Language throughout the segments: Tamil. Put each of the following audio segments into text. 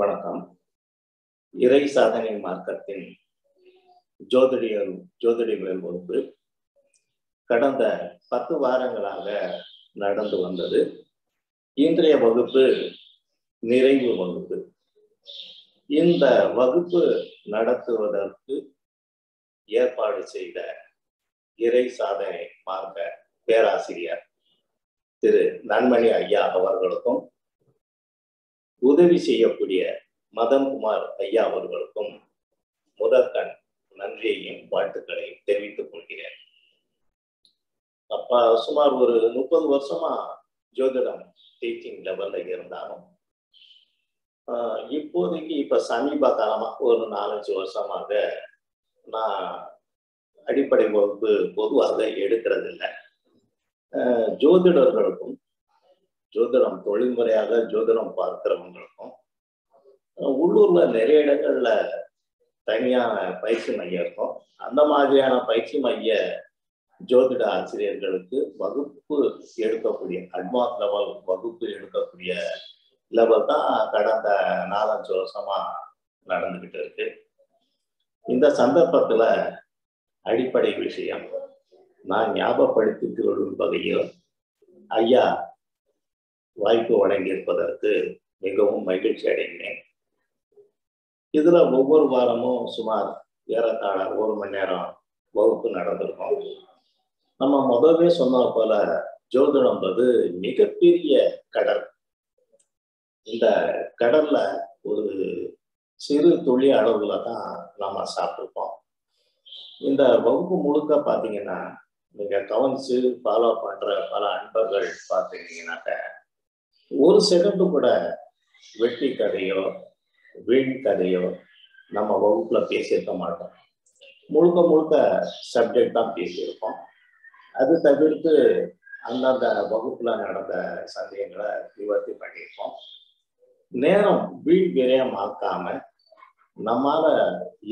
வணக்கம். இறை சாதனை மார்க்கத்தின் ஜோதிடியல் ஜோதிடவியல் வகுப்பு. கடந்த பத்து வாரங்களாக நடந்து வந்தது. இன்றைய வகுப்பு நிறைவு வகுப்பு. இந்த வகுப்பு நடத்துவதற்கு ஏற்பாடு செய்த இறை சாதனை மார்க்க பேராசிரியர் திரு நன்மணி ஐயா அவர்களுக்கும் உதவி செய்யக்கூடிய மதன்குமார் ஐயா அவர்களுக்கும் முதற்கண் நன்றியையும் வாழ்த்துக்களையும் தெரிவித்துக் கொள்கிறேன். அப்பா சுமார் ஒரு முப்பது வருஷமா ஜோதிடம் டீச்சிங் லெவல்ல இருந்தாலும் இப்போதைக்கு இப்ப சமீப காலமா ஒரு நாலஞ்சு வருஷமாக நான் அடிப்படை வகுப்பு பொதுவாக எடுக்கிறது இல்லை ஜோதிடர்களுக்கும் ஜோதிடம் தொழில்முறையாக ஜோதிடம் பார்க்கிறவங்களுக்கும் உள்ளூர்ல நிறைய இடங்கள்ல தனியான பயிற்சி மையம் இருக்கும். அந்த மாதிரியான பயிற்சி மைய ஜோதிட ஆசிரியர்களுக்கு வகுப்பு எடுக்கக்கூடிய அட்வான்ஸ் லெவல் வகுப்பு எடுக்கக்கூடிய லெவல் தான் கடந்த நாலஞ்சு வருஷமா நடந்துகிட்டு இருக்கு. இந்த சந்தர்ப்பத்துல அடிப்படை விஷயம் நான் ஞாபகப்படுத்திக் கொள்ளும் வகையில் ஐயா வாய்ப்பு வழங்கியிருப்பதற்கு மிகவும் மகிழ்ச்சி அடைகிறேன். இதுல ஒவ்வொரு வாரமும் சுமார் ஏறத்தாழ ஒரு மணி நேரம் வகுப்பு நடந்திருக்கும். நம்ம முதவே சொன்ன போல ஜோதிடம்ன்றது மிகப்பெரிய கடல். இந்த கடல்ல ஒரு சிறு துளி அளவுல தான் நாம சாப்பிட்ருப்போம் இந்த வகுப்பு முழுக்க பாத்தீங்கன்னா நீங்க கவனிச்சு ஃபாலோ பண்ற பல அன்பர்கள் பார்த்தீங்கன்னாக்க ஒரு செகண்ட் கூட வெட்டி கதையோ வீண் கதையோ நம்ம வகுப்புல பேசியிருக்க மாட்டோம். முழுக்க முழுக்க சப்ஜெக்ட் தான் பேசியிருக்கோம். அது தவிர்த்து அந்தந்த வகுப்புல நடந்த சந்தேகங்களை நிவர்த்தி பண்ணியிருக்கோம். நேரம் வீண் விரயமாக்காம நம்மால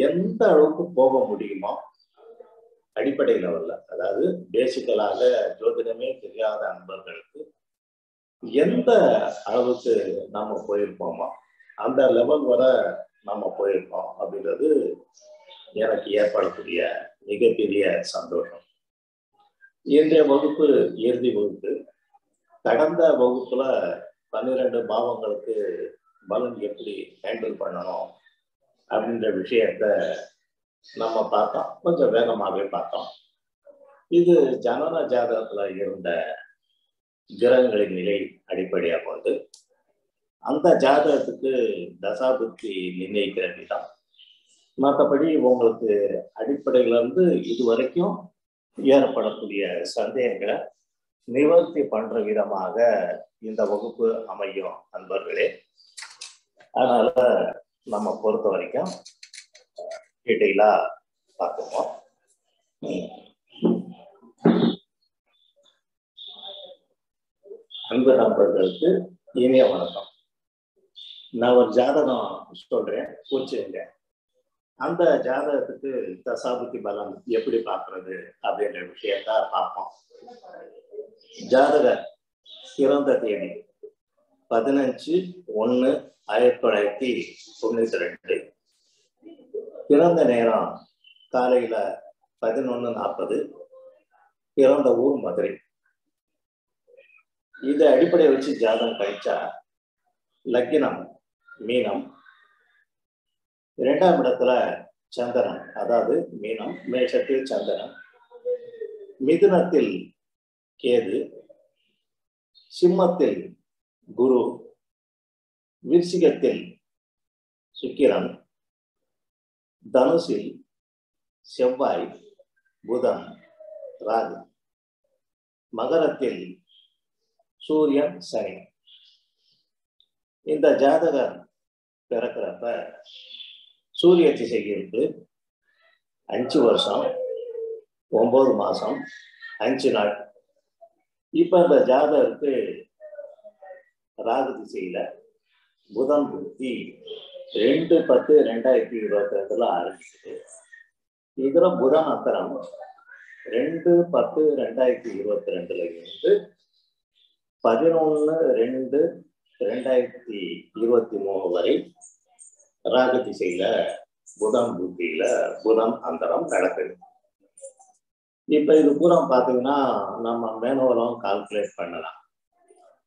எந்த அளவுக்கு போக முடியுமோ அடிப்படை லெவல்ல அதாவது பேசிக்கலாக ஜோதிடமே தெரியாத அன்பர்களுக்கு எந்த அளவுக்கு நாம போயிருப்போமோ அந்த லெவல் வர நாம போயிருக்கோம் அப்படின்றது எனக்கு ஏற்படக்கூடிய மிகப்பெரிய சந்தோஷம். இன்றைய வகுப்பு இறுதி வகுப்பு. கடந்த வகுப்புல பன்னிரண்டு பாவங்களுக்கு பலன் எப்படி ஹேண்டில் பண்ணணும் அப்படின்ற விஷயத்த நம்ம பார்த்தோம். கொஞ்சம் வேகமாகவே பார்த்தோம். இது ஜனன ஜாதகத்துல இருந்த கிரகங்களின் நிலை அடிப்படையாக கொண்டு அந்த ஜாதகத்துக்கு தசாபுத்தி நிர்ணயிக்கிற விதம். மற்றபடி உங்களுக்கு அடிப்படையில இருந்து இது வரைக்கும் ஏற்படக்கூடிய சந்தேகங்களை நிவர்த்தி பண்ற விதமாக இந்த வகுப்பு அமையும் நண்பர்களே. அதனால நம்ம பொறுத்த வரைக்கும் டீட்டெயிலா பார்த்துப்போம். அன்பு நண்பர்களுக்கு இனிய வணக்கம். நான் ஒரு ஜாதகம் சொல்றேன் பூச்சிங்க. அந்த ஜாதகத்துக்கு தசாபுத்தி பலம் எப்படி பார்க்கறது அப்படின்ற விஷயத்த பார்ப்போம். ஜாதக பிறந்த தேதி பதினஞ்சு ஒன்று ஆயிரத்தி தொள்ளாயிரத்தி தொண்ணூத்தி ரெண்டு. பிறந்த நேரம் காலையில பதினொன்று நாற்பது. பிறந்த ஊர் மதுரை. இதை அடிப்படையை வச்சு ஜாதகம் கழிச்சா லக்கினம் மீனம். இரண்டாம் இடத்துல சந்திரன் அதாவது மீனம் மேஷத்தில் சந்திரன். மிதுனத்தில் கேது சிம்மத்தில் குரு விருச்சிகத்தில் சுக்கிரன் தனுசில் செவ்வாய் புதன் ராகு. மகரத்தில் சூரியன் சனி. இந்த ஜாதகர் பிறக்கிறப்ப சூரிய திசைக்கு அஞ்சு வருஷம் ஒன்பது மாசம் அஞ்சு நாள். இப்ப இந்த ஜாதகருக்கு ராகு திசையில புதன் புத்தி ரெண்டு பத்து ரெண்டாயிரத்தி இருபத்தி ரெண்டுல ஆரம்பிச்சது இதுல புதன் அத்தரம் ரெண்டு பத்து ரெண்டாயிரத்தி இருபத்தி ரெண்டுல இருந்து பதினொன்று ரெண்டு ரெண்டாயிரத்தி இருபத்தி மூணு வரை ராகு திசையில புதன் புத்தியில புதன் அந்தரம் நடக்குது. இப்ப இது பூரா பாத்தீங்கன்னா நம்ம மேனோலம் கால்குலேட் பண்ணலாம்.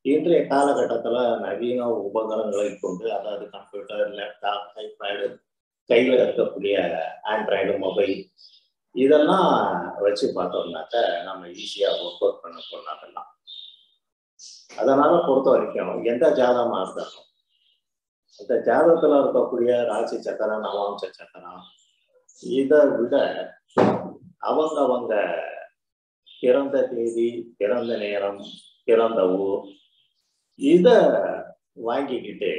இன்றைய காலகட்டத்துல நவீன உபகரணங்களை கொண்டு அதாவது கம்ப்யூட்டர் லேப்டாப் டைப்ராய்டு கையில இருக்கக்கூடிய ஆண்ட்ராய்டு மொபைல் இதெல்லாம் வச்சு பார்த்தோம்னாக்க நம்ம ஈஸியா ஒர்க் அவுட் பண்ண போனாங்கலாம் அதனால பொறுத்த வரைக்கும் எந்த ஜாதகமா இருந்தாலும் இந்த ஜாதகத்துல இருக்கக்கூடிய ராசி சக்கரம் நவாம்ச சக்கரம் இதை விட அவங்க அவங்க பிறந்த தேதி பிறந்த நேரம் பிறந்த ஊர் இத வாங்கிக்கிட்டு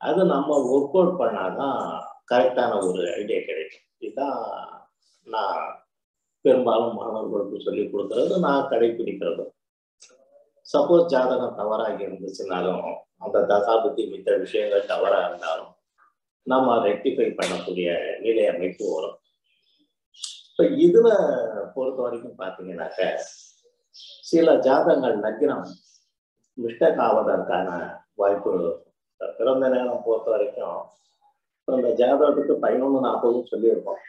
அது நம்ம ஒர்க் அவுட் பண்ணாதான் கரெக்டான ஒரு ஐடியா கிடைக்கும். இதுதான் நான் பெரும்பாலும் மாணவர்களுக்கு சொல்லி கொடுக்கறது நான் கடைபிடிக்கிறது சப்போஸ் ஜாதகம் தவறாகி இருந்துச்சுனாலும் அந்த தசாபுத்தி மித்த விஷயங்கள் தவறா இருந்தாலும் நம்ம ரெக்டிஃபை பண்ணக்கூடிய நிலை அமைப்பு வரும். இப்ப இதுல பொறுத்த வரைக்கும் பாத்தீங்கன்னாக்க சில ஜாதகங்கள் லக்னம் மிஸ்டேக் ஆவதற்கான வாய்ப்பு பிறந்த நேரம் பொறுத்த வரைக்கும் அந்த ஜாதகத்துக்கு பதினொன்று நாற்பதுன்னு சொல்லியிருக்கோம்.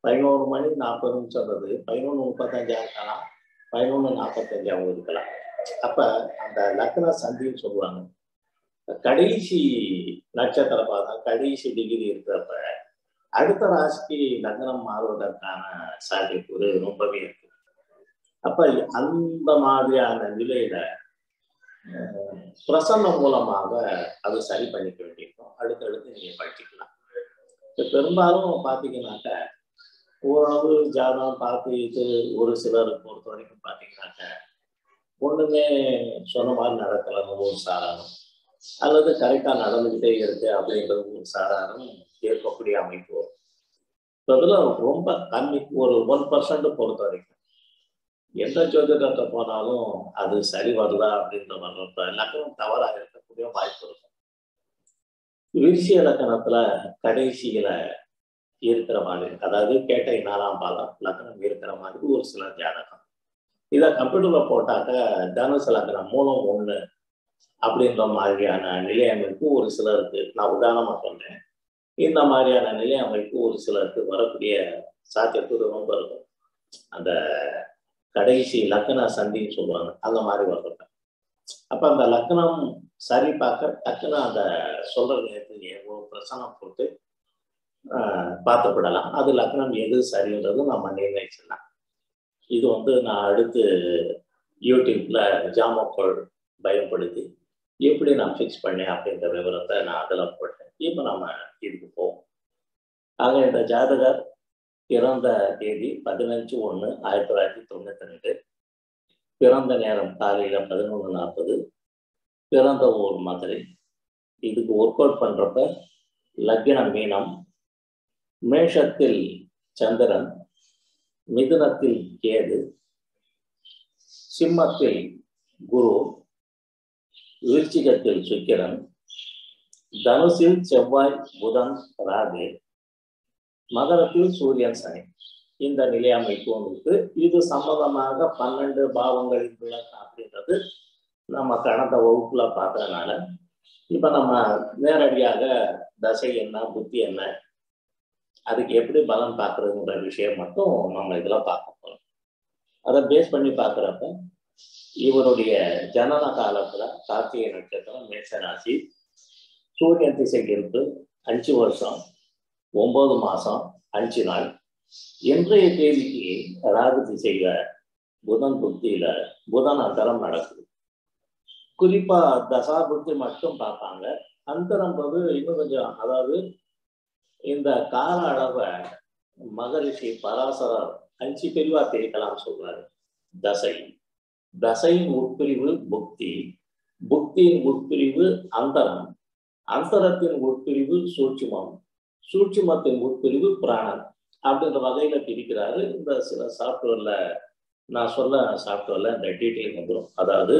பதினோரு மணி நாற்பதுன்னு சொன்னது. பதினொன்று முப்பத்தஞ்சா இருக்கலாம். பதினொன்று நாற்பத்தஞ்சாவும் இருக்கலாம். அப்ப அந்த லக்ன சந்தின்னு சொல்லுவாங்க. கடைசி நட்சத்திர பாதம் கடைசி டிகிரி இருக்கிறப்ப அடுத்த ராசிக்கு லக்னம் மாறுவதற்கான சாத்தியக்கூறு ரொம்பவே இருக்கு. அப்ப அந்த மாதிரியான நிலையில பிரசன்னம் மூலமாக அது சரி பண்ணிக்க வேண்டியிருக்கும். அடுத்தடுத்து நீங்க படிச்சுக்கலாம். இப்ப பெரும்பாலும் பாத்தீங்கன்னாக்க ஓரளவு ஜாதகம் பார்த்து இது ஒரு சிலருக்கு ஒண்ணுமே சொன்ன மாதிரி நடக்கலன்னு ஒரு சாராரம் அல்லது கரெக்டா நடந்துகிட்டே இருக்கு அப்படின்றது ஒரு சாராரம் ஏற்கக்கூடிய அமைப்பு. வரும் இதுல ரொம்ப கம்மி ஒரு ஒன் பர்சன்ட் பொறுத்த வரைக்கும். எந்த ஜோதிடத்தை போனாலும் அது சரி வரல அப்படின்ற வர்றப்ப லக்கணம் தவறாக இருக்கக்கூடிய வாய்ப்பு இருக்கும் விரிசிய லக்கணத்துல கடைசியில இருக்கிற மாதிரி அதாவது கேட்டை நாலாம் பாதம் லக்கணம் இருக்கிற மாதிரி ஒரு சில ஜாதகம். இதை கம்ப்யூட்டர்ல போட்டாக்க தனுசு மூலம் ஒண்ணு அப்படின்ற மாதிரியான நிலை அமைப்பு ஒரு சிலருக்கு நான் உதாரணமா சொல்றேன். இந்த மாதிரியான நிலை அமைப்பு ஒரு சிலருக்கு வரக்கூடிய சாத்தியக்கூறு ரொம்ப இருக்கும். அந்த கடைசி லக்கண சந்தின்னு சொல்லுவாங்க. அந்த மாதிரி வரப்பட்ட அப்ப அந்த லக்கணம் சரி பார்க்க டக்குன்னு அந்த சொல்ற நேரத்துக்கு ஒரு பிரசனம் போட்டு பார்த்துப்படலாம். அது லக்னம் எது சரின்றது நம்ம நிர்ணயிச்சிடலாம். இது வந்து நான் அடுத்து யூடியூப்ல ஜாமக்கோள் பயன்படுத்தி எப்படி நான் ஃபிக்ஸ் பண்ணேன் அப்படின்ற விவரத்தை நான் அதில் போட்டேன். இப்போ நம்ம இதுக்கு போவோம். ஆக இந்த ஜாதகர் பிறந்த தேதி பதினஞ்சு ஒன்று ஆயிரத்தி தொள்ளாயிரத்தி தொண்ணூத்தி ரெண்டு. பிறந்த நேரம் காலையில் பதினொன்று நாற்பது. பிறந்த ஊர் மதுரை. இதுக்கு ஒர்க் அவுட் பண்ணுறப்ப லக்ன மீனம் மேஷத்தில் சந்திரன் மிதுனத்தில் கேது சிம்மத்தில் குரு விருச்சிகத்தில் சுக்கிரன் தனுசில் செவ்வாய் புதன் ராகு மகரத்தில் சூரியன் சனி. இந்த நிலை அமைப்பு இருக்கு இது சம்மதமாக பன்னெண்டு பாவங்களின் விளக்கம் அப்படின்றது நம்ம கடந்த வகுப்புல பார்த்ததுனால இப்ப நம்ம நேரடியாக தசை என்ன புத்தி என்ன அதுக்கு எப்படி பலன் பார்க்கறதுங்கிற விஷயம் மட்டும் நம்ம இதில் பார்க்க போகிறோம் அதை பேஸ் பண்ணி பார்க்குறப்ப இவருடைய ஜனன காலத்துல கார்த்திகை நட்சத்திரம் மேசராசி சூரியன் திசை இருப்பு அஞ்சு வருஷம் ஒன்பது மாசம் அஞ்சு நாள். இன்றைய தேதிக்கு ராகு திசையில புதன் புத்தியில புதன் அந்தரம் நடக்குது. குறிப்பா தசா புத்தி மட்டும் பார்ப்பாங்க. அந்தரம் வந்து இன்னும் கொஞ்சம் அதாவது இந்த கால அளவை மகரிஷி பராசரர் அஞ்சு பிரிவா பிரிக்கலாம் சொல்றாரு. தசை. தசையின் உட்பிரிவு புக்தி. புக்தியின் உட்பிரிவு அந்தரம். அந்தரத்தின் உட்பிரிவு சூட்சுமம். சூட்சுமத்தின் உட்பிரிவு பிராணன் அப்படின்ற வகையில பிரிக்கிறாரு. இந்த சில சாஃப்ட்வேர்ல நான் சொல்ல சாஃப்ட்வேர்ல இந்த டீட்டெயில் வந்துடும் அதாவது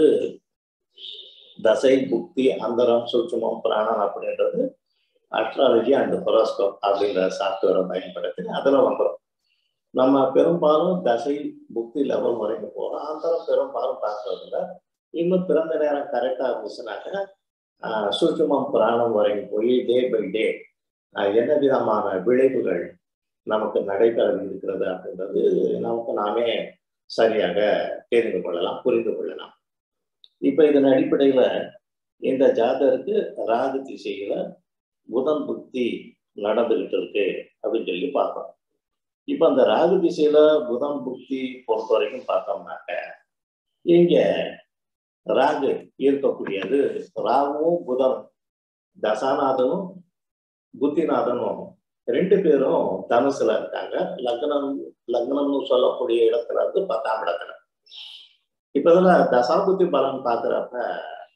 தசை புக்தி அந்தரம் சூட்சுமம் பிராணன் அப்படின்றது அஸ்ட்ராலஜி அண்ட் ஹொரோஸ்கோப் அப்படின்ற சாஃப்ட்வேரை பயன்படுத்தி அதில் வந்துடும் நம்ம பெரும்பாலும் தசை புக்தி லெவல் வரைக்கும் போகிறோம் அந்த பெரும்பாலும் பார்க்கறதுல இன்னும் பிறந்த நேரம் கரெக்டாக இருந்துச்சுனாக்க சூட்சமம் புராணம் வரைக்கும் போய் டே பை டே என்ன விதமான விளைவுகள் நமக்கு நடைபெற இருக்கிறது அப்படின்றது நமக்கு நாமே சரியாக தெரிந்து கொள்ளலாம் புரிந்து கொள்ளலாம். இப்போ இதன் அடிப்படையில் இந்த ஜாதருக்கு ராகு திசையில் புதன் புத்தி நடந்துகிட்டு இருக்கு அப்படின்னு சொல்லி பார்த்தோம். இப்ப அந்த ராகு திசையில புதன் புத்தி பொறுத்த வரைக்கும் பார்த்தோம்னாக்க இங்க ராகு இருக்கக்கூடியது ராகுவும் புதன் தசாநாதனும் புத்திநாதனும் ரெண்டு பேரும் தனுசுல இருக்காங்க. லக்னம் லக்னம்னு சொல்லக்கூடிய இடத்துல இருந்து பத்தாம் இடத்துல. இப்ப இதுல தசாபுத்தி பலன் பாக்குறப்ப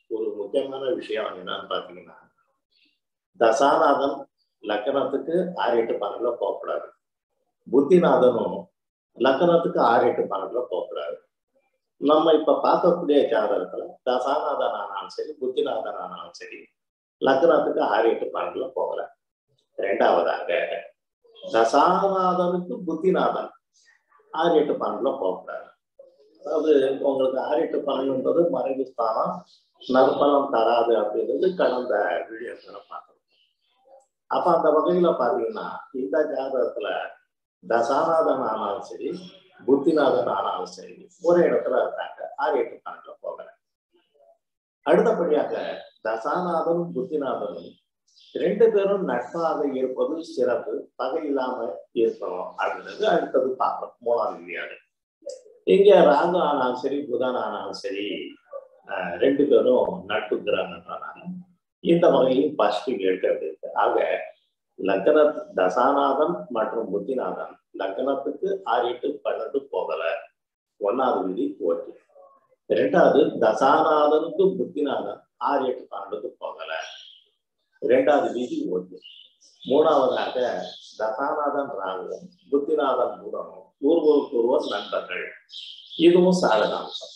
ஒரு முக்கியமான விஷயம் என்னன்னு பாத்தீங்கன்னா தசாநாதன் லக்கணத்துக்கு ஆறு எட்டு பன்னெண்டுல போகக்கூடாது. புத்திநாதனும் லக்கணத்துக்கு ஆறு எட்டு பன்னெண்டுல போகக்கூடாது. நம்ம இப்ப பார்க்கக்கூடிய ஜாதகத்துல தசாநாதன் ஆனாலும் சரி புத்திநாதன் ஆனாலும் சரி லக்னத்துக்கு ஆறு எட்டு பன்னெண்டுல போகல ரெண்டாவதாக தசாநாதனுக்கு புத்திநாதன் ஆறு எட்டு பன்னெண்டுல போகக்கூடாது. அதாவது உங்களுக்கு ஆறு எட்டு பன்னெண்டுன்றது மறைவு ஸ்தானம் நற்பலம் தராது அப்படின்றது கடந்த வீடியோக்களை பார்த்தோம். அப்ப அந்த வகையில பாத்தீங்கன்னா இந்த ஜாதகத்துல தசாநாதன் ஆனாலும் சரி புத்திநாதன் ஆனாலும் சரி ஒரே இடத்துல இருக்காங்க. ஆறு எட்டு பன்னெண்டுல போகல. அடுத்தபடியாக தசாநாதனும் புத்திநாதனும் ரெண்டு பேரும் நட்பாக இருப்பது சிறப்பு பகை இல்லாம இருக்கணும் அப்படின்றது அடுத்தது பார்க்கணும் மூணாவது விதியாது இங்க ராகு ஆனாலும் சரி புதன் ஆனாலும் சரி ரெண்டு பேரும் நட்பு கிரகன்றனால இந்த வகையில் பாசிட்டிவ் எடுக்கிறது இருக்கு ஆக லக்ன தசாநாதன் மற்றும் புத்திநாதன் லக்னத்துக்கு ஆறு எட்டு பன்னெண்டு போகல. ஒன்னாவது விதி ஓட்டு. ரெண்டாவது தசாநாதனுக்கு புத்திநாதன் ஆறு எட்டு பன்னெண்டுக்கு போகல. ரெண்டாவது விதி ஓட்டு. மூணாவதாக தசாநாதன் ராகுவும் புத்திநாதன் புதனும் ஒருவருக்கு நண்பர்கள். இதுவும் சாதகாம்சம்.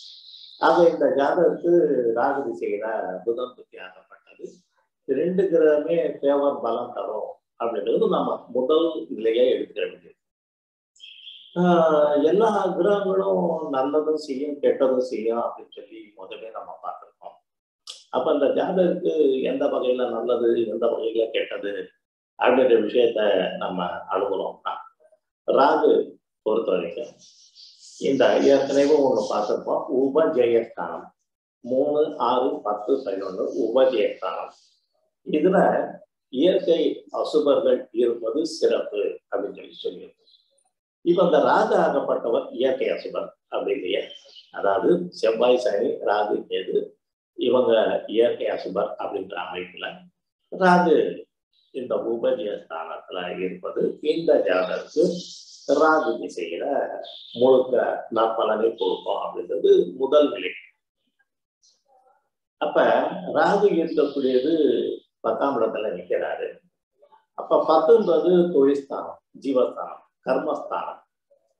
ஆக இந்த ஜாதகத்து ராகு திசையில புதன் புத்தி ரெண்டு கிரகமே ஃபேவர் பலம் தரும் அப்படின்றது நம்ம முதல் நிலையை எடுத்துக்க வேண்டியது. எல்லா கிரகங்களும் நல்லதும் செய்யும் கெட்டதும் செய்யும் அப்படின்னு சொல்லி முதலே நம்ம பார்த்துருக்கோம். அப்ப இந்த ஜாதகத்துக்கு எந்த வகையில நல்லது எந்த வகையில கெட்டது அப்படின்ற விஷயத்த நம்ம அணுகுறோம்னா ராகு பொறுத்த வரைக்கும் இந்த ஏற்கனவே ஒண்ணு பார்த்திருப்போம். உபஜெயஸ்தானம். மூணு ஆறு பத்து பதினொன்று உபஜெயஸ்தானம். இதுல இயற்கை அசுபர்கள் இருப்பது சிறப்பு அப்படின்னு சொல்லி சொல்லியிருக்கோம் இப்ப அந்த ராகு ஆகப்பட்டவர் இயற்கை அசுபர் அப்படி இல்லையா? அதாவது செவ்வாய் சனி ராகு கேது இவங்க இயற்கை அசுபர் அப்படின்ற அமைப்புல ராகு இந்த உபரிய ஸ்தானத்துல இருப்பது இந்த ஜாதகத்துக்கு ராகு திசையில முழுக்க நற்பலனை கொடுக்கும் அப்படின்றது முதல் நிலை. அப்ப ராகு இருக்கக்கூடியது பத்தாம் இடத்துல நிக்கிறாரு. அப்ப பத்துன்றது தொழில்ஸ்தானம் ஜீவஸ்தானம் கர்மஸ்தானம்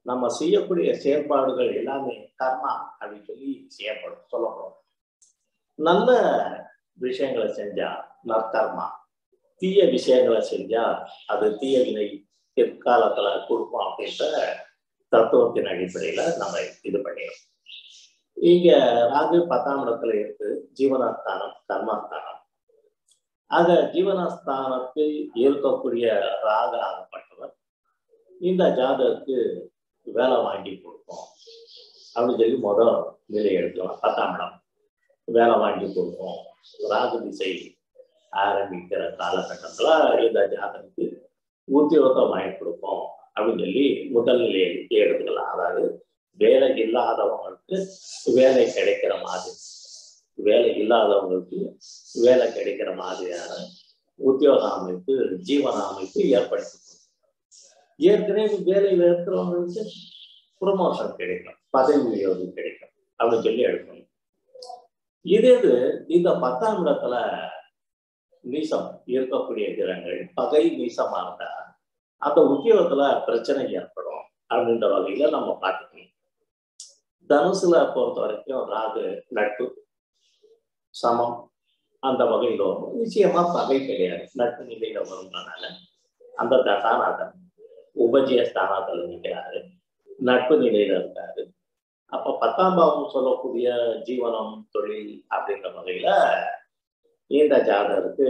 நம்ம செய்யக்கூடிய செயற்பாடுகள் எல்லாமே கர்மா அப்படின்னு சொல்லி செய்யப்படும் சொல்லப்படும். நல்ல விஷயங்களை செஞ்சா நற்கர்மா. தீய விஷயங்களை செஞ்சா அது தீய வினை பிற்காலத்துல கொடுப்போம் அப்படின்ற தத்துவத்தின் அடிப்படையில நம்ம இது பண்ணிடும் இங்க ராகு பத்தாம் இடத்துல இருக்கு ஜீவனஸ்தானம் கர்மஸ்தானம். ஆக ஜீவனஸ்தானத்தில் இருக்கக்கூடிய ராக ஆகப்பட்டவர். இந்த ஜாதகத்துக்கு வேலை வாங்கி கொடுப்போம். அப்படின்னு சொல்லி முதல் நிலை எடுக்கலாம். பத்தாம் இடம். வேலை வாங்கி கொடுப்போம். ராகு திசை ஆரம்பிக்கிற காலகட்டத்தில் இந்த ஜாதகத்துக்கு உத்தியோகத்தை வாங்கி கொடுப்போம். அப்படின்னு சொல்லி முதல் நிலையை எடுத்துக்கலாம். அதாவது வேலை இல்லாதவங்களுக்கு வேலை கிடைக்கிற மாதிரி. வேலை இல்லாதவங்களுக்கு வேலை கிடைக்கிற மாதிரியான உத்தியோக அமைப்பு ஜீவன அமைப்பு ஏற்படுத்தி ஏற்கனவே வேலையில இருக்கிறவங்களுக்கு ப்ரொமோஷன் கிடைக்கும் பதவி உயர்வு கிடைக்கும் அப்படின்னு சொல்லி எடுக்கணும். இதே இது இந்த பத்தாம் இடத்துல நீசம் இருக்கக்கூடிய கிரகங்கள் பகை நீசமா இருந்தா அந்த உத்தியோகத்துல பிரச்சனை ஏற்படும் அப்படின்ற வகையில நம்ம பார்த்துக்கணும். தனுசுல பொறுத்த வரைக்கும் ராகு நட்பு சமம். அந்த வகையில வரும் நிச்சயமா பகை கிடையாது. நட்பு நிலையில வரும்னால அந்த தசாநாதன் உபஜய ஸ்தானத்துல நிற்கிறாரு நட்பு நிலையில இருக்காரு. அப்ப பத்தாம் பாவம் சொல்லக்கூடிய ஜீவனம் தொழில் அப்படின்ற வகையில இந்த ஜாதகருக்கு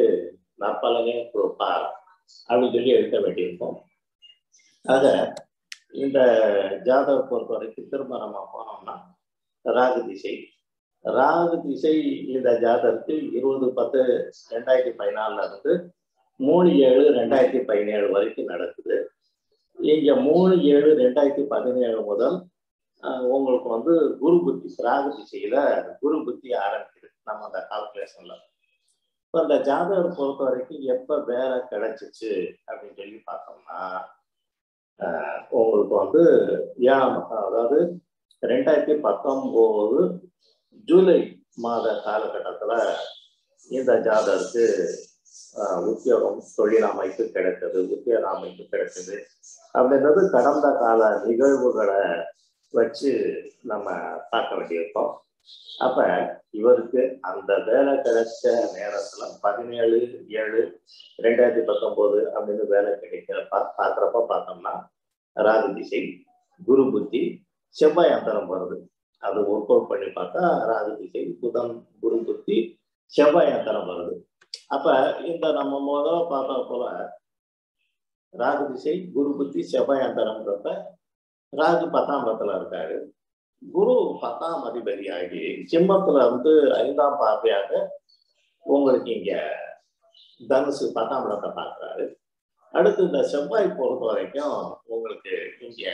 நற்பலனே கொடுப்பார் அப்படின்னு சொல்லி எடுக்க வேண்டியிருக்கும். ஆக இந்த ஜாதக பொறுத்த வரைக்கும் திரும்ப நம்ம போனோம்னா ராகு திசை ராகு திசை இந்த ஜாதகருக்கு இருபது பத்து ரெண்டாயிரத்தி பதினாலுல இருந்து மூணு ஏழு ரெண்டாயிரத்தி பதினேழு வரைக்கும் நடக்குது. இங்க மூணு ஏழு ரெண்டாயிரத்தி பதினேழு முதல் உங்களுக்கு வந்து குரு புத்தி ராகு திசையில குரு புத்தி ஆரம்பிக்குது நம்ம அந்த கால்குலேஷன்ல இப்போ அந்த ஜாதகர் பொறுத்த வரைக்கும் எப்ப வேலை கிடைச்சிச்சு அப்படின்னு சொல்லி பார்த்தோம்னா உங்களுக்கு வந்து ஏழாம் அதாவது ரெண்டாயிரத்தி பத்தொம்போது ஜூலை மாத காலகட்டத்தில் இந்த ஜாதருக்கு உத்தியோகம் தொழில் அமைப்பு கிடைத்தது உத்தியோக அமைப்பு கிடைத்தது அப்படின்றது கடந்த கால நிகழ்வுகளை வச்சு நம்ம பார்க்க வேண்டியிருக்கோம். அப்ப இவருக்கு அந்த வேலை கிடைச்ச நேரத்துல பதினேழு ஏழு ரெண்டாயிரத்தி பத்தொன்பது அப்படின்னு வேலை கிடைக்கிற பா பார்க்குறப்ப பார்த்தோம்னா ராகு திசை குரு புத்தி செவ்வாய் அந்தரம் வருது அது ஒர்க் அவுட் பண்ணி பார்த்தா ராகு திசை புதன் குரு புத்தி செவ்வாய் அந்தரம் வருது. அப்ப இந்த நம்ம முதல்ல பார்த்தா போல ராகு திசை குரு புத்தி செவ்வாய் அந்தரம்ன்றப்ப ராகு பத்தாம் இடத்துல இருக்காரு. குரு பத்தாம் அதிபதியாகி சிம்மத்துல வந்து ஐந்தாம் பார்வையாக உங்களுக்கு இங்க தனுசு பத்தாம் இடத்தை பார்க்குறாரு. அடுத்து இந்த செவ்வாய் பொறுத்த வரைக்கும் உங்களுக்கு இங்க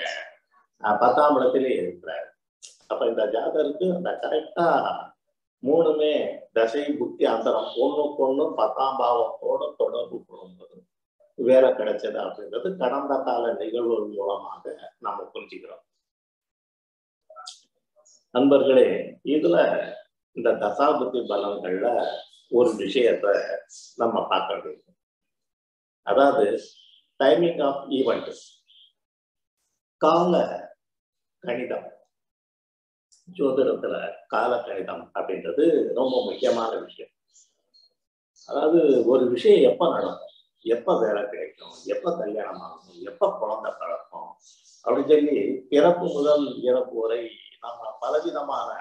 பத்தாம் இடத்திலே இருக்கிறாரு. அப்ப இந்த ஜாதகருக்கு அந்த கரெக்டா மூணுமே தசை புத்தி அந்தரம் ஒண்ணுக்கு ஒண்ணு பத்தாம் பாவத்தோட தொடர்பு கொள்ளும்போது வேலை கிடைச்சது அப்படின்றது கடந்த கால நிகழ்வு மூலமாக நம்ம புரிஞ்சுக்கிறோம். நண்பர்களே இதுல இந்த தசாபுத்தி பலன்கள்ல ஒரு விஷயத்த நம்ம பார்க்க வேண்டும் அதாவது டைமிங் ஆஃப் ஈவெண்ட் கால கணிதம். ஜோதிடத்துல கால அப்படின்றது ரொம்ப முக்கியமான விஷயம். அதாவது ஒரு விஷயம் எப்ப நடக்கும்? எப்ப வேலை கிடைக்கும்? எப்ப கல்யாணம் ஆகும்? எப்ப குழந்தை பிறக்கும்? அப்படின்னு சொல்லி பிறப்பு முதல் இறப்பு வரை நம்ம பலவிதமான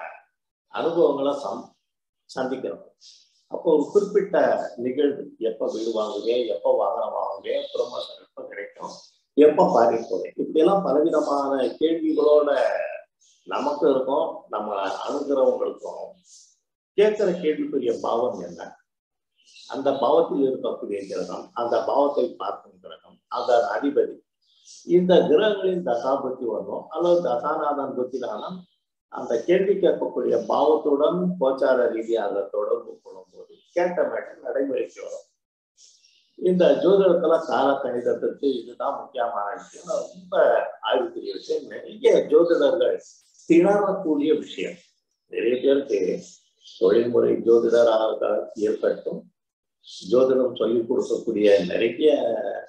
அனுபவங்களை சம் சந்திக்கிறோம். அப்போ ஒரு குறிப்பிட்ட நிகழ்வு எப்ப வீடு வாங்குவே எப்ப வாகனம் வாங்குவே ப்ரொமோஷன் எப்ப கிடைக்கும் எப்ப பாதிப்பு போவேன் இப்படியெல்லாம் பலவிதமான கேள்விகளோட நமக்கும் இருக்கும் நம்ம அணுகிறவங்களுக்கும் கேட்கிற கேள்விக்குரிய பாவம் என்ன? அந்த பாவத்தில் இருக்கக்கூடிய கிரகம் அந்த பாவத்தை பார்க்கும் கிரகம் அந்த அதிபதி. இந்த கிரகங்களின் தசாபுத்தி வரும். அல்லது தசாநாதன் புத்தினாலும் அந்த கேள்வி கேட்கக்கூடிய பாவத்துடன் கோச்சார ரீதியாக தொடர்பு கொள்ளும்போது கேட்ட மேட்டர் நடைமுறைக்கு வரும். இந்த ஜோதிடத்துல கால கணிதத்திற்கு இதுதான் முக்கியமான விஷயம். ரொம்ப ஆய்வுக்குரிய விஷயம். நிறைய ஜோதிடர்கள் திணறக்கூடிய விஷயம். நிறைய பேருக்கு தொழில்முறை ஜோதிடராக ஏற்பட்டும் ஜோதிடம் சொல்லிக் கொடுக்கக்கூடிய நிறைய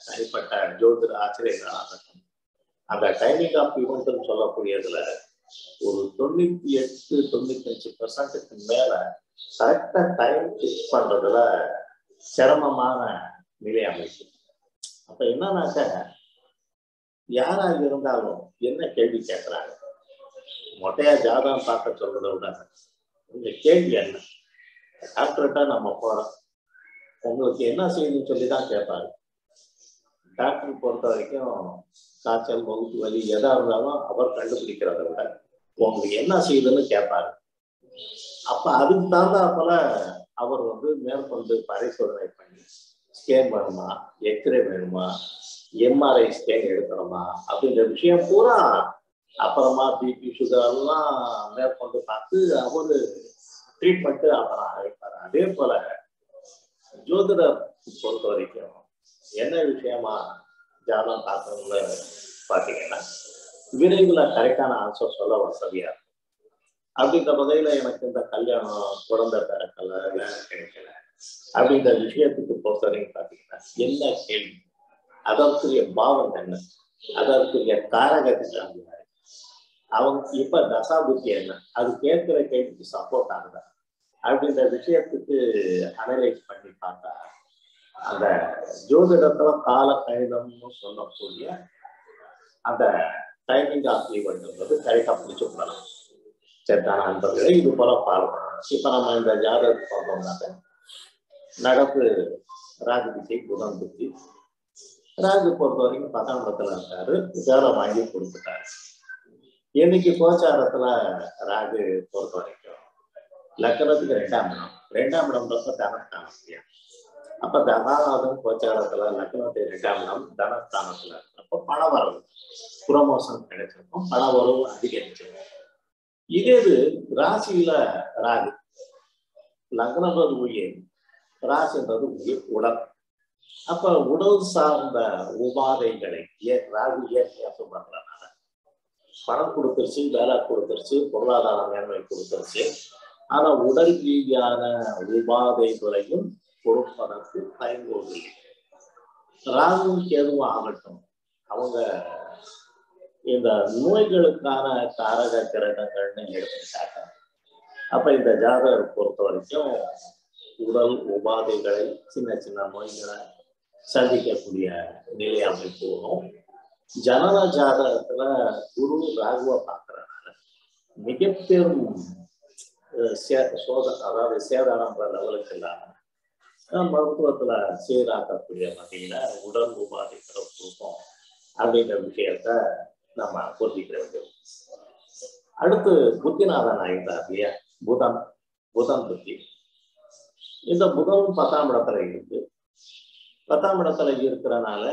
தனிப்பட்ட ஜோதிட ஆசிரியர்களாகட்டும் அந்த டைமிங் ஆஃப் ஈவெண்ட்னு சொல்லக்கூடியதுல ஒரு தொண்ணூத்தி எட்டு தொண்ணூத்தி அஞ்சு பெர்சன்ட்டுக்கு மேல கரெக்டா டைம் ஃபிக்ஸ் பண்றதுல சிரமமான நிலை அமைப்பு அப்ப என்னன்னாக்க யாராக இருந்தாலும் என்ன கேள்வி கேட்கிறாங்க மொட்டையா ஜாதகம் பார்க்க சொல்றதை விட உங்க கேள்வி என்ன? டாக்டர்கிட்ட நம்ம போறோம். உங்களுக்கு என்ன செய்யணும்னு சொல்லி தான் கேட்பாரு. டாக்டர் பொறுத்த வரைக்கும் காய்ச்சல் வகுப்பு வலி எதா இருந்தாலும் அவர் கண்டுபிடிக்கிறத விட உங்களுக்கு என்ன செய்யுதுன்னு கேட்பாரு. அப்ப அதுக்கு தகுந்தா போல அவர் வந்து மேற்கொண்டு பரிசோதனை பண்ணி ஸ்கேன் வேணுமா எக்ஸ்ரே வேணுமா எம்ஆர்ஐ ஸ்கேன் எடுக்கணுமா அப்படின்ற விஷயம் பூரா அப்புறமா பிபி சுகர் எல்லாம் மேற்கொண்டு பார்த்து அவரு ட்ரீட்மெண்ட்டு அப்புறம் அழைப்பார் அதே போல ஜோதிடர் பொறுத்த வரைக்கும் என்ன விஷயமா ஜாதகம் பார்க்கணும்னு பார்த்தீங்கன்னா விரைவில் கரெக்டான ஆன்சர் சொல்ல வசதியா இருக்கும். அப்படின்ற வகையில எனக்கு இந்த கல்யாணம் குழந்தை பிறக்கல வேலை கிடைக்கல அப்படின்ற விஷயத்துக்கு பொறுத்த வரைக்கும் பார்த்தீங்கன்னா என்ன கேள்வி? அதற்குரிய பாவம் என்ன? அதற்குரிய காரகத்தை அவங்க இப்ப தசாபுத்தி என்ன? அது கேட்கிற கேள்விக்கு சப்போர்ட் ஆகுதா? அப்படின்ற விஷயத்துக்கு அனலைஸ் பண்ணி பார்த்தா அந்த ஜோதிடத்துல கால கணிதம்னு சொல்லக்கூடிய அந்த டைமிங் ஆஃப் ஈவெண்ட்ன்றது கரெக்டா பிடிச்சு விடலாம் சரிதான நண்பர்களே இது போல ஃபாலோ பண்ணணும் இப்ப நம்ம இந்த ஜாதகத்தை பார்த்தோம்னாக்க நடப்பு ராகு திசை புதன் புத்தி ராகு பொறுத்த வரைக்கும் பத்தாம் இடத்துல இருக்காரு. வேலை வாங்கி கொடுத்துட்டாரு. இன்னைக்கு கோச்சாரத்துல ராகு பொறுத்த வரைக்கும் லக்கணத்துக்கு ரெண்டாம் இடம். ரெண்டாம் இடம்ன்றப்ப தனஸ்தானம் அப்ப தனாநாதன் கோச்சாரத்துல லக்கணத்துக்கு ரெண்டாம் இடம் தனஸ்தானத்துல இருக்கிறப்ப பண வரவு புரமோஷன் கிடைச்சிருக்கும். பண வரவு அதிகரிச்சிருக்கும் இதே இது ராசியில ராகு. லக்னம்ன்றது உயிர் ராசின்றது உயிர் உடல். அப்ப உடல் சார்ந்த உபாதைகளை ஏ ராகு இயற்கையா சொல்றதுனால பணம் கொடுத்துருச்சு வேலை கொடுத்துருச்சு பொருளாதார மேன்மை கொடுத்துருச்சு ஆனா உடல் ரீதியான உபாதைகளையும் கொடுப்பதற்கு பயன்படுது. ராகும் கேதுவும் ஆகட்டும். அவங்க இந்த நோய்களுக்கான காரக கிரகங்கள்னு எடுத்துக்காட்ட அப்ப இந்த ஜாதகர் பொறுத்த வரைக்கும் உடல் உபாதைகளை சின்ன சின்ன நோய்களை சந்திக்கக்கூடிய நிலை அமைப்பு வரும். ஜனன ஜாதகத்துல குரு ராகுவ பாக்குறதுனால மிக பெரும் சோதனை அதாவது சேதாரம்ன்ற லெவலுக்கு இல்லாம மருத்துவத்துல சீராக்கக்கூடிய வகையில உடல் உபாதைகளை கொடுக்கும் அப்படின்ற விஷயத்த நம்ம புரிஞ்சுக்கிற வேண்டும். அடுத்து புத்திநாதன் ஆகிட்டார் இல்லையா புதன் புதன் புத்தி. இந்த புதன் பத்தாம் இடத்துல இருக்கு. பத்தாம் இடத்துல இருக்கிறனால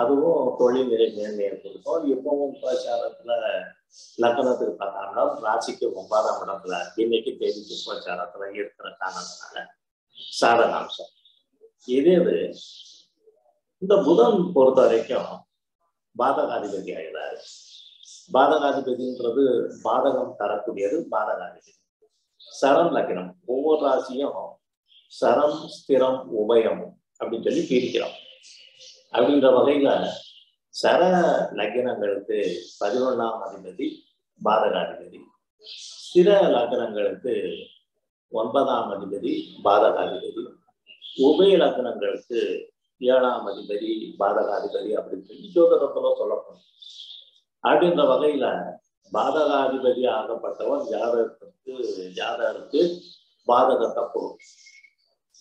அதுவும் தொழில் நிலை மேன்மையை கொடுக்கும் இப்பவும் பிரச்சாரத்துல லக்னத்துக்கு பார்த்தாங்கன்னா ராசிக்கு ஒன்பதாம் இடத்துல இன்னைக்கு தேதிக்கு பிரச்சாரத்துல இருக்கிற காரணத்தினால சாதகாம்சம் இதே இது இந்த புதன் பொறுத்த வரைக்கும் பாதகாதிபதி ஆகிறாரு பாதகாதிபதின்றது பாதகம் தரக்கூடியது பாதகாதிபதி. சரம் லக்னம் ஒவ்வொரு ராசியும் சரம் ஸ்திரம் உபயம் அப்படின்னு சொல்லி பிரிக்கிறோம். அப்படின்ற வகையில சர லக்னங்களுக்கு பதினொன்னாம் அதிபதி பாதகாதிபதி. ஸ்திர லக்னங்களுக்கு ஒன்பதாம் அதிபதி பாதகாதிபதி. உபய லக்னங்களுக்கு ஏழாம் அதிபதி பாதகாதிபதி அப்படின்னு ஜோதகத்துல சொல்லப்படும். அப்படின்ற வகையில பாதகாதிபதி ஆகப்பட்டவன் ஜாதகத்துக்கு ஜாதகருக்கு பாதகத்தை கொடுக்கும்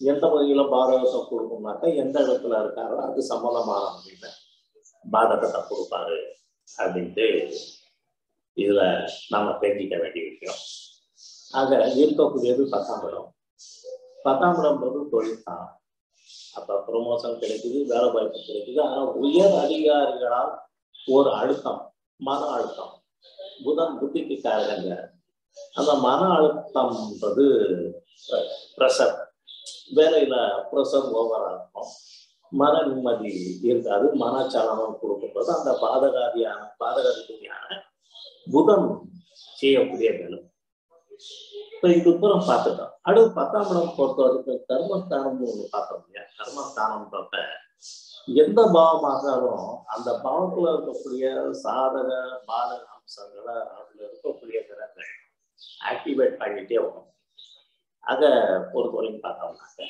எந்த வகையில் பாதகத்தை கொடுக்கும்னாக்கா எந்த இடத்துல இருக்காரோ அது சம்மதமான அப்படின்னு பாரதத்தை கொடுப்பாரு அப்படின்ட்டு இதுல நம்ம தெரிஞ்சிக்க வேண்டிய விஷயம். ஆக இருக்கக்கூடியது பத்தாம் இடம். பத்தாம் இடம் போது தொழில் தான் அப்ப ப்ரொமோஷன் கிடைக்குது வேலை வாய்ப்பு கிடைக்குது. ஆனா உயர் அதிகாரிகளால் ஒரு அழுத்தம் மன அழுத்தம். புதன் புத்திக்கு காரணங்க. அந்த மன அழுத்தம்ன்றது ப்ரெஷர் வேலையில ப்ரெஷர் ஓவரா இருக்கும் மன நிம்மதி இருக்காது. மனச்சலனம் கொடுக்கும்போது அந்த பாதகாதியான பாதகாதிபதியான புதன் செய்யக்கூடிய வேலை. இப்போ இது புறம் பார்த்துட்டோம் அடுத்து பத்தாம் இடம் பொறுத்த வரைக்கும் கர்மஸ்தானம் ஒண்ணு பார்த்தோம் இல்லையா? கர்மஸ்தானம்ன்றப்ப எந்த பாவமாகாலும் அந்த பாவத்துல இருக்கக்கூடிய சாதக பாதக அம்சங்களை அதுல இருக்கக்கூடிய கிரகங்கள் ஆக்டிவேட் பண்ணிட்டே வரும் அதை பொறுத்தவரைக்கும் பார்த்தோம்னாக்க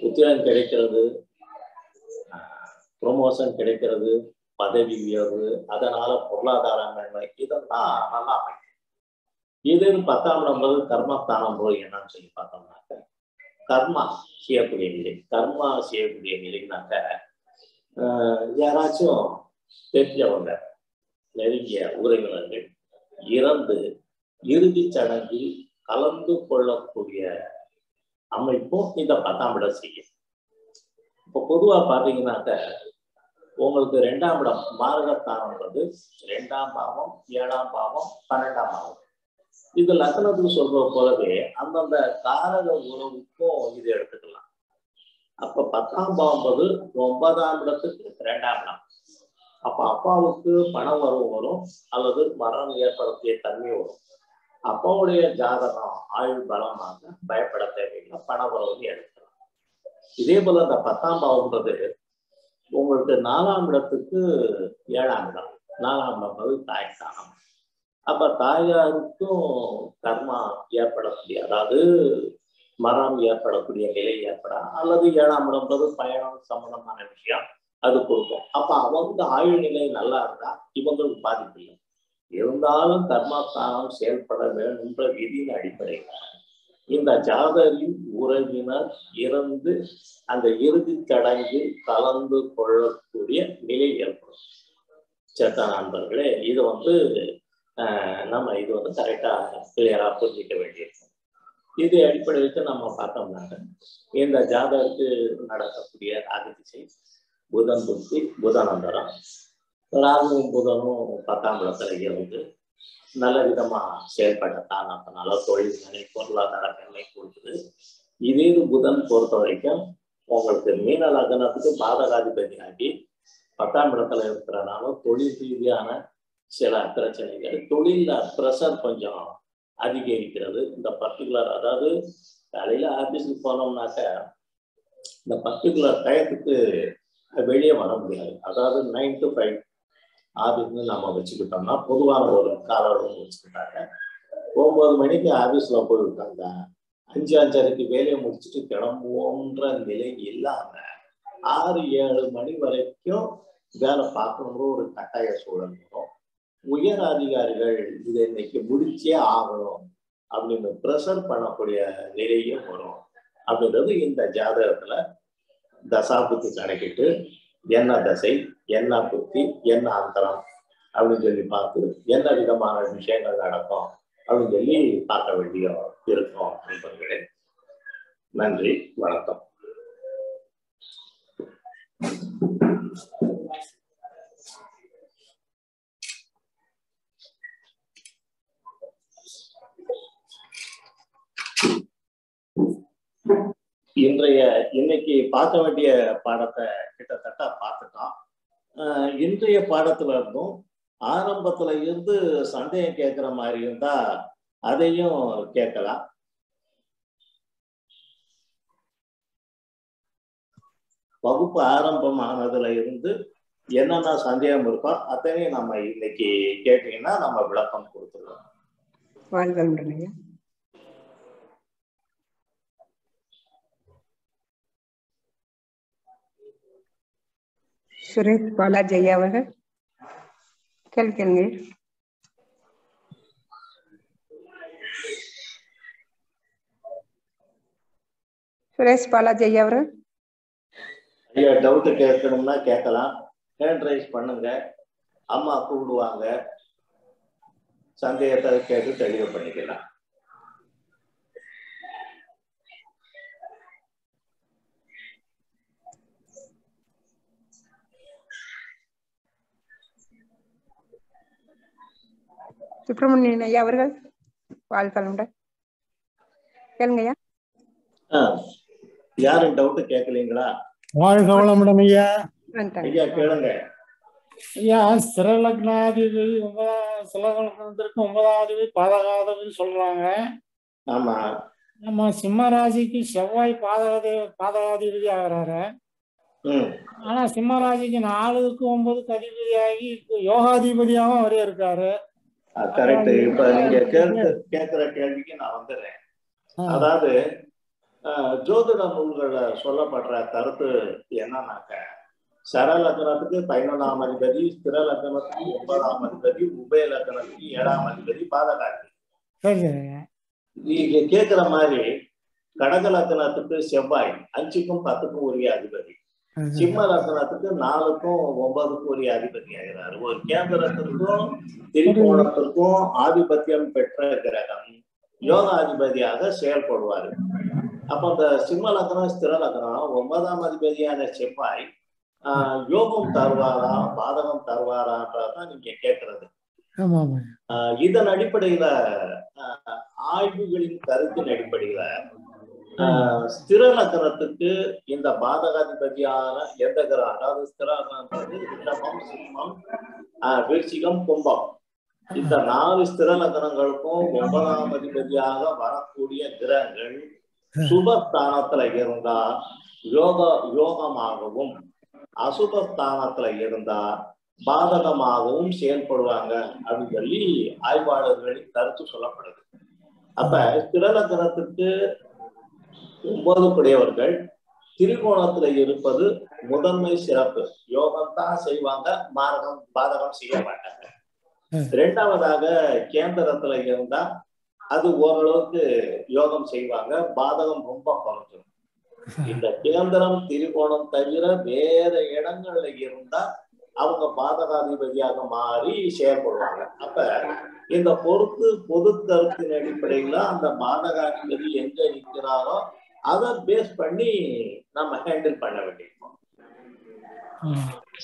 உத்தியோகம் கிடைக்கிறது ப்ரொமோஷன் கிடைக்கிறது பதவி உயர்வு அதனால பொருளாதார நன்மை இதெல்லாம் நல்லா அமைக்கும் இதுன்னு பத்தாம் நம்பர் கர்மஸ்தானம் போய் என்னன்னு சொல்லி பார்த்தோம்னாக்க கர்மா செய்யக்கூடிய நிலை கர்மா செய்யக்கூடிய நிலைனாக்க யாராச்சும் தெரிஞ்சவங்க நெருங்கிய உறவினர்கள் இறந்து இறுதி சடங்கில் கலந்து கொள்ளக்கூடிய அமைப்பும் இந்த பத்தாம் இடம் செய்யும். இப்போ பொதுவா பார்த்தீங்கன்னாக்க உங்களுக்கு ரெண்டாம் இடம் மாரகத்தானம்ன்றது ரெண்டாம் பாவம் ஏழாம் பாவம் பன்னெண்டாம் பாவம். இது லக்னத்துக்கு சொல்றது போலவே அந்தந்த காரக உறவுக்கும் இது எடுத்துக்கலாம். அப்ப பத்தாம் பாவம்பது ஒன்பதாம் இடத்துக்கு ரெண்டாம் இடம். அப்ப அப்பாவுக்கு பணம் வரவு வரும் அல்லது மரணம் ஏற்படக்கூடிய தன்மை வரும். அப்பாவுடைய ஜாதகம் ஆயுள் பலமாக பயப்பட தேவையில்லை பண உறவு எடுக்கலாம் இதே போல அந்த பத்தாம் பாவம்ன்றது உங்களுக்கு நாலாம் இடத்துக்கு ஏழாம் இடம் நாலாம் இடம் வந்து தாய் ஸ்தானம். அப்ப தாயாருக்கும் கர்மா ஏற்படக்கூடிய அதாவது மரம் ஏற்படக்கூடிய நிலை ஏற்படாது அல்லது ஏழாம் இடம்ன்றது பயணம் சம்பந்தமான விஷயம் அது கொடுக்கும். அப்ப அவங்க ஆயுள் நிலை நல்லா இருந்தா இவங்களுக்கு பாதிப்பு இல்லை. இருந்தாலும் கர்மஸ்தானம் செயல்பட வேணுன்ற விதியின் அடிப்படையில் இந்த ஜாதரின் உறவினர் இருந்து அந்த இறுதி சடங்கில் கலந்து கொள்ளக்கூடிய நிலை ஏற்படும். சேத்த நண்பர்களே இது வந்து ஆஹ், நம்ம இது வந்து கரெக்டா கிளியரா புரிஞ்சிக்க வேண்டியிருக்கும் இது அடிப்படை வச்சு நம்ம பார்த்தோம்னாங்க இந்த ஜாதகத்துக்கு நடக்கக்கூடிய ராகு திசை புதன் புத்தி புதனந்தரம் ராகுவும் புதனும் பத்தாம் இடத்துல இருந்து நல்ல விதமா செயல்படத்தான் அதனால தொழில் நிலை பொருளாதார நன்மை கொடுக்குது. இதே புதன் பொறுத்த வரைக்கும் உங்களுக்கு மீன லக்னத்துக்கு பாதகாதிபதியாகி பத்தாம் இடத்துல இருக்கிறனால தொழில் ரீதியான சில பிரச்சனைகள் தொழில ப்ரெஷர் கொஞ்சம் அதிகரிக்கிறது. இந்த பர்டிகுலர் அதாவது காலையில ஆபீஸுக்கு போனோம்னாக்க இந்த பர்டிகுலர் டயத்துக்கு வெளியே வர முடியாது. அதாவது நைன் டு ஃபைவ் ஆபீஸ்னு நம்ம வச்சுக்கிட்டோம்னா பொதுவான ஒரு கால அளவு வச்சுக்கிட்டாங்க. ஒன்பது மணிக்கு ஆபீஸ்ல போய் உட்காங்க அஞ்சு அஞ்சரைக்கு வேலையை முடிச்சுட்டு கிளம்புவோன்ற நிலை இல்லாம ஆறு ஏழு மணி வரைக்கும் வேலை பார்க்கணுன்ற ஒரு கட்டாய சூழல் வரும். உயர் அதிகாரிகள் இதை இன்னைக்கு முடிச்சே ஆகணும் அப்படின்னு ப்ரெஷர் பண்ணக்கூடிய நிலையும் வரும். அப்படின்றது இந்த ஜாதகத்துல தசாபுத்தி கணக்கிட்டு என்ன தசை என்ன புத்தி என்ன அந்தரம் அப்படின்னு சொல்லி பார்த்து என்ன விதமான விஷயங்கள் நடக்கும் அப்படின்னு சொல்லி பார்க்க வேண்டிய இருக்கும் நண்பர்களே நன்றி வணக்கம். இன்றைய இன்னைக்கு பார்க்க வேண்டிய பாடத்தை கிட்டத்தட்ட பார்த்துட்டோம். இன்றைய பாடத்துல இருந்தும். ஆரம்பத்துல இருந்து சந்தேகம் கேட்கிற மாதிரி இருந்தா அதையும் கேட்கலாம். வகுப்பு ஆரம்பமானதுல இருந்து என்னென்ன சந்தேகம் இருக்கோ அத்தனையும் நம்ம இன்னைக்கு கேட்டீங்கன்னா நம்ம விளக்கம் கொடுத்துருவோம். வாழ்க வளமுடன் ஐயா சுரேஷ் பாலாஜி ஐயா அவர்கள் கேள்விங்க சுரேஷ் பாலாஜி ஐயா அவர்கள் ஐயா டவுட் கேட்கணும்னா கேட்கலாம். ஹேண்ட் ரைஸ் பண்ணுங்க. அம்மா கூப்பிடுவாங்க. சந்தேகத்தை கேட்டு தெளிவு பண்ணிக்கலாம். சுப்பிரமணியன் ஐயா அவர்கள் வாழ்க வளமுடன் கேளுங்க ஐயா. ஆ, யாரும் டவுட் கேட்கலீங்களா? வாழ்க வளமுடன் ஐயா. ஐயா கேளுங்க. ஐயா சிறலக்னாதிபதி ஒன்பதாம் சிலலக்னத்திற்கு ஒன்பதாதிபதி பாதகாதிபதி சொல்றாங்க. ஆமா. நம்ம சிம்ம ராசிக்கு செவ்வாய் பாதகாதி பாதகாதிபதி ஆகிறாரு. ம். ஆனா சிம்ம ராசிக்கு நாலுக்கு ஒன்பதுக்கு அதிபதியாகி இப்ப யோகாதிபதியாகவும் அவரே இருக்காரு. கரெக்ட். இப்ப நீங்க கேட்க கேட்கிற கேள்விக்கு நான் வந்துடுறேன் அதாவது ஜோதிட நூல்கள்ல சொல்லப்படுற கருத்து என்னன்னாக்க சர லக்னத்துக்கு பதினொன்றாம் அதிபதி ஸ்திர லக்னத்துக்கு ஒன்பதாம் அதிபதி உபய லக்னத்துக்கு ஏழாம் அதிபதி சரிங்க நீங்க கேட்கிற மாதிரி கடக லக்னத்துக்கு செவ்வாய் அஞ்சுக்கும் பத்துக்கும் உரிய அதிபதி. சிம்ம லக்னத்துக்கு நாலுக்கும் ஒன்பதுக்கும் உரிய அதிபதி ஆகிறாரு. ஒரு கேந்திரத்திற்கும் திரிகோணத்திற்கும் ஆதிபத்தியம் பெற்ற கிரகம். யோகாதிபதியாக செயல்படுவாரு. அப்ப இந்த சிம்ம லக்னம் ஸ்திர லக்னம் ஒன்பதாம் அதிபதியான செவ்வாய் ஆஹ் யோகம் தருவாரா பாதகம் தருவாரான்றதான் நீங்க கேட்கறது இதன் அடிப்படையில ஆய்வுகளின் கருத்தின் அடிப்படையில ஸ்திர லக்கணத்துக்கு இந்த பாதகாதிபதியான எந்த கிரகம் அதாவது ஸ்திர ரிஷபம் சிம்மம் ஆஹ் கும்பம். இந்த நாலு ஸ்திர லக்கணங்களுக்கும் ஒன்பதாம் அதிபதியாக வரக்கூடிய கிரகங்கள் சுபஸ்தானத்துல இருந்தா யோக யோகமாகவும் அசுபஸ்தானத்துல இருந்தா பாதகமாகவும் செயல்படுவாங்க அப்படின்னு சொல்லி ஆய்வாளர்களின் கருத்து சொல்லப்படுது. அப்ப ஸ்திரலக்கணத்துக்கு குடையவர்கள் திரிகோணத்துல இருப்பது முதன்மை சிறப்பு. யோகம் தான் செய்வாங்க மாரகம் பாதகம் செய்ய மாட்டாங்க. ம். இரண்டாவதாக கேந்திரத்துல இருந்தா அது ஓரளவுக்கு யோகம் செய்வாங்க பாதகம் ரொம்ப குறைஞ்சிடும் இந்த கேந்திரம் திரிகோணம் தவிர வேற இடங்கள்ல இருந்தா அவங்க பாதகாதிபதியாக மாறி செயல்படுவாங்க. அப்ப இந்த பொறுத்து பொது கருத்தின் அடிப்படையில அந்த பாதகாதிபதி எங்க நிற்கிறாரோ அதை பேஸ் பண்ணி நம்ம ஹேண்டில் பண்ண வேண்டியிருக்கோம்.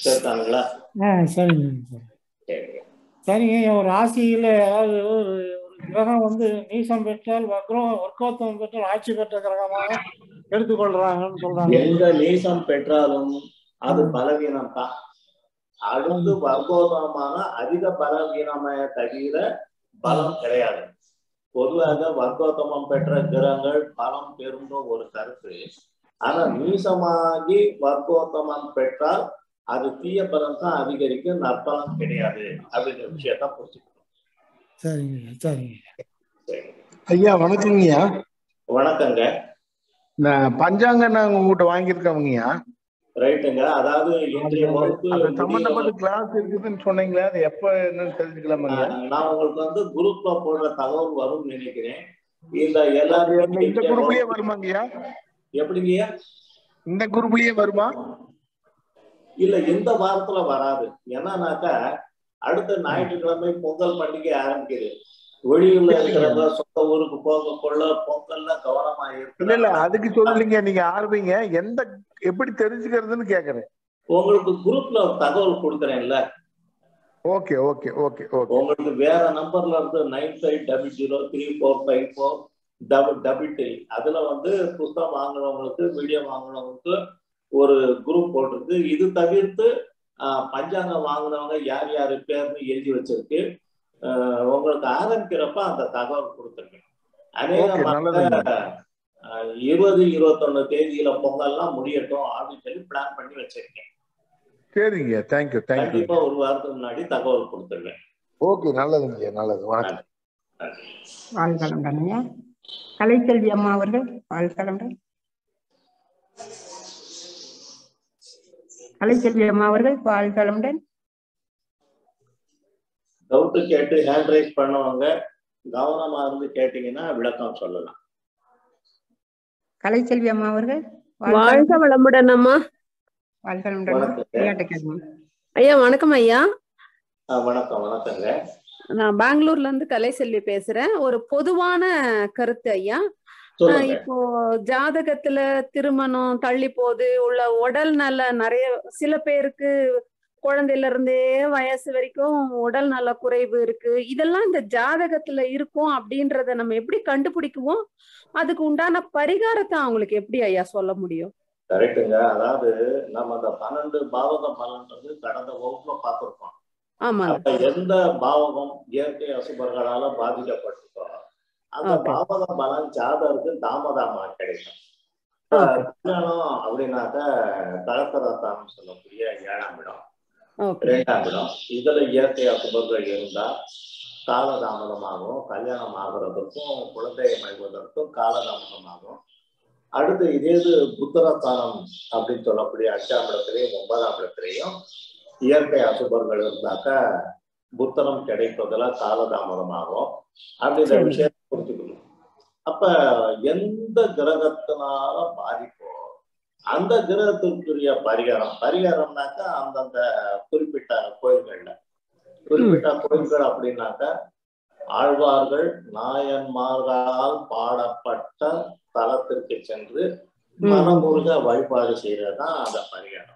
சரிதானுங்களா? ஆ சரிங்க சரி. சரி சரிங்க ஒரு ராசியில அதாவது ஒரு ஒரு கிரகம் வந்து நீசம் பெற்றால் வக்ரம் வர்க்கோத்தம் பெற்றால் ஆட்சி பெற்ற கிரகமாக எடுத்துக்கொள்றாங்கன்னு சொல்றாங்க. எந்த நீசம் பெற்றாலும் அது பலவீனம் தான் அடுத்து வர்க்கோதமான அதிக பலவீனமே தவிர பலம் கிடையாது. பொதுவாக வர்க்கோத்தமம் பெற்ற கிரகங்கள் பலம் பெறும் ஒரு கருத்து. ஆனா நீசமாகி வர்க்கோத்தமம் பெற்றால் அது தீய பலம் தான் அதிகரிக்கும் நற்பலம் கிடையாது அப்படிங்கிற விஷயத்த புரிஞ்சுக்கணும். சரிங்க சரிங்க. சரி. ஐயா வணக்கங்கய்யா. வணக்கங்க. நான் பஞ்சாங்கம் நாங்க உங்ககிட்ட வாங்கியிருக்கோங்கய்யா ரைட்டுங்க. அதாவது இன்றைய வகுப்பு சம்பந்தப்பட்ட கிளாஸ் இருக்குதுன்னு சொன்னீங்களே அது எப்ப என்னன்னு தெரிஞ்சுக்கலாமாங்கய்யா ஆஹ் நான் உங்களுக்கு வந்து குரூப்ல போடுற தகவல் வரும்னு நினைக்கிறேன். இந்த எல்லாருமே இந்த குரூப்லயே வருமாங்கய்யா? எப்படிங்கய்யா இந்த குரூப்லயே வருமா? இல்ல இந்த வாரத்துல வராது. என்னன்னாக்கா அடுத்த ஞாயிற்றுக்கிழமை பொங்கல் பண்டிகை ஆரம்பிக்குது. வெளியூர்ல இருக்கிறவங்க சொந்த ஊருக்கு போக கொள்ள பொங்கல்ல கவனமா இல்ல இல்ல இருக்கு அதுக்கு சொல்லலைங்க நீங்க ஆரம்பிங்க எந்த எப்படி தெரிஞ்சுக்கிறதுன்னு கேக்குறேன். உங்களுக்கு குரூப்ல தகவல் கொடுக்குறேன்ல. Okay okay okay okay. உங்களுக்கு வேற நம்பர்ல இருந்து nine five double zero three four five four double double three அதுல வந்து புத்தகம் வாங்குறவங்களுக்கு வீடியோ வாங்குறவங்களுக்கு ஒரு குரூப் போட்டிருக்கு. இது தவிர்த்து பஞ்சாங்கம் வாங்குனவங்க யார் யார் பேர்னு எழுதி வச்சிருக்கு. உங்களுக்கு ஆரம்பிக்கிறப்ப அந்த தகவல் கொடுத்துருக்கேன். ஆஹ், இருபது இருபத்தொன்னு தேதியில பொங்கல்லாம் முடியட்டும் அப்படின்னு சொல்லி பிளான் பண்ணி வச்சிருக்கேன். சரிங்க. தேங்க்யூ தேங்க்யூ கண்டிப்பா ஒரு வாரத்துக்கு முன்னாடி தகவல் கொடுத்துருவேன். ஓகே நல்லதுங்கய்யா நல்லது. வணக்கம். வாழ்கலம்டனையா கலைச்செல்வி அம்மா அவர்கள் வாழ்கலம்டன் கலைச்செல்வி அம்மா அவர்கள் வாழ்கலம்டன் டவுட் கேட்டு ஹேண்ட் ரைஸ் பண்ணவங்க கவனமா இருந்து கேட்டீங்கன்னா விளக்கம் சொல்லலாம். கலைச்செல்வி அம்மா அவர்கள் வாழ்க வளமுடன் அம்மா. விளையாட்டு கேள்வி ஐயா வணக்கம் ஐயா. வணக்கம் வணக்கங்க. நான் பெங்களூர்ல இருந்து கலைசெல்வி பேசுறேன். ஒரு பொதுவான கருத்து ஐயா. இப்போ ஜாதகத்துல திருமணம் தள்ளி போகுது உள்ள உடல் நல நிறைய சில பேருக்கு குழந்தையில இருந்தே வயசு வரைக்கும் உடல் நல குறைவு இருக்கு. இதெல்லாம் இந்த ஜாதகத்துல இருக்கும் அப்படின்றத நம்ம எப்படி கண்டுபிடிக்குவோம்? அதுக்கு உண்டான பரிகாரத்தை அவங்களுக்கு எப்படி ஐயா சொல்ல முடியும்? கரெக்டுங்க அதாவது நம்ம அந்த பன்னெண்டு பாவக பலன்றது கடந்த வகுப்புல பார்த்திருக்கோம். அப்ப எந்த பாவகம் இயற்கை அசுபர்களால பாதிக்கப்பட்டிருக்கோ அந்த. பாவக பலன் ஜாதகருக்கு தாமதமா கிடைக்கும். கல்யாணம் அப்படின்னாக்க கலத்தரத்தானம் சொல்லக்கூடிய ஏழாம் இடம். இரண்டாம் இடம் இதுல இயற்கை அசுபர்கள் இருந்தா காலதாமதமாகும் கல்யாணம் ஆகுறதுக்கும் குழந்தை அமைவதற்கும் காலதாமதமாகும். அடுத்து இதே இது புத்திரஸ்தானம் அப்படின்னு சொல்லக்கூடிய அஞ்சாம் இடத்துலையும் ஒன்பதாம் இடத்துலையும் இயற்கை அசுபர்கள் இருந்தாக்க புத்தரம் கிடைப்பதுல காலதாமதமாகும். அப்படின்ற. விஷயத்தை புரிஞ்சுக்கணும். அப்ப எந்த கிரகத்தினால பாதிப்போ அந்த கிரகத்திற்குரிய பரிகாரம். பரிகாரம்னாக்கா அந்தந்த குறிப்பிட்ட கோயில்கள்ல. குறிப்பிட்ட கோயில்கள் அப்படின்னாக்கா ஆழ்வார்கள் நாயன்மார்களால் பாடப்பட்ட தலத்திற்கு சென்று. மனமுருக வழிபாடு செய்யறதுதான் அந்த பரிகாரம்.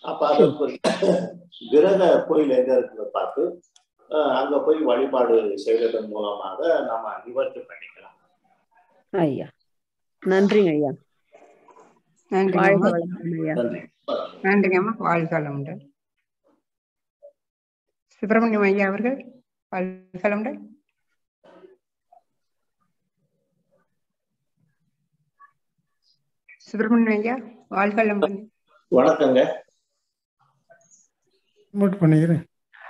அப்ப அதற்குரிய கிரக கோயில் எங்க இருக்குன்னு பார்த்து அங்க போய் வழிபாடு செய்வதன் மூலமாக நம்ம நிவர்த்தி பண்ணிக்கலாம். ஐயா. நன்றிங்க ஐயா. நன்றிங்க வாழ்க அம்மா. வளமுடன் ஐயா. நன்றி. நன்றிங்க அம்மா. வாழ்கலம்டன் சுப்பிரமணியம் ஐயா அவர்கள் வாழ்கலம்டன் சுப்பிரமணியம் ஐயா வாழ்கலம்டன் வணக்கங்க. நோட் பண்ணிக்கிறேன்.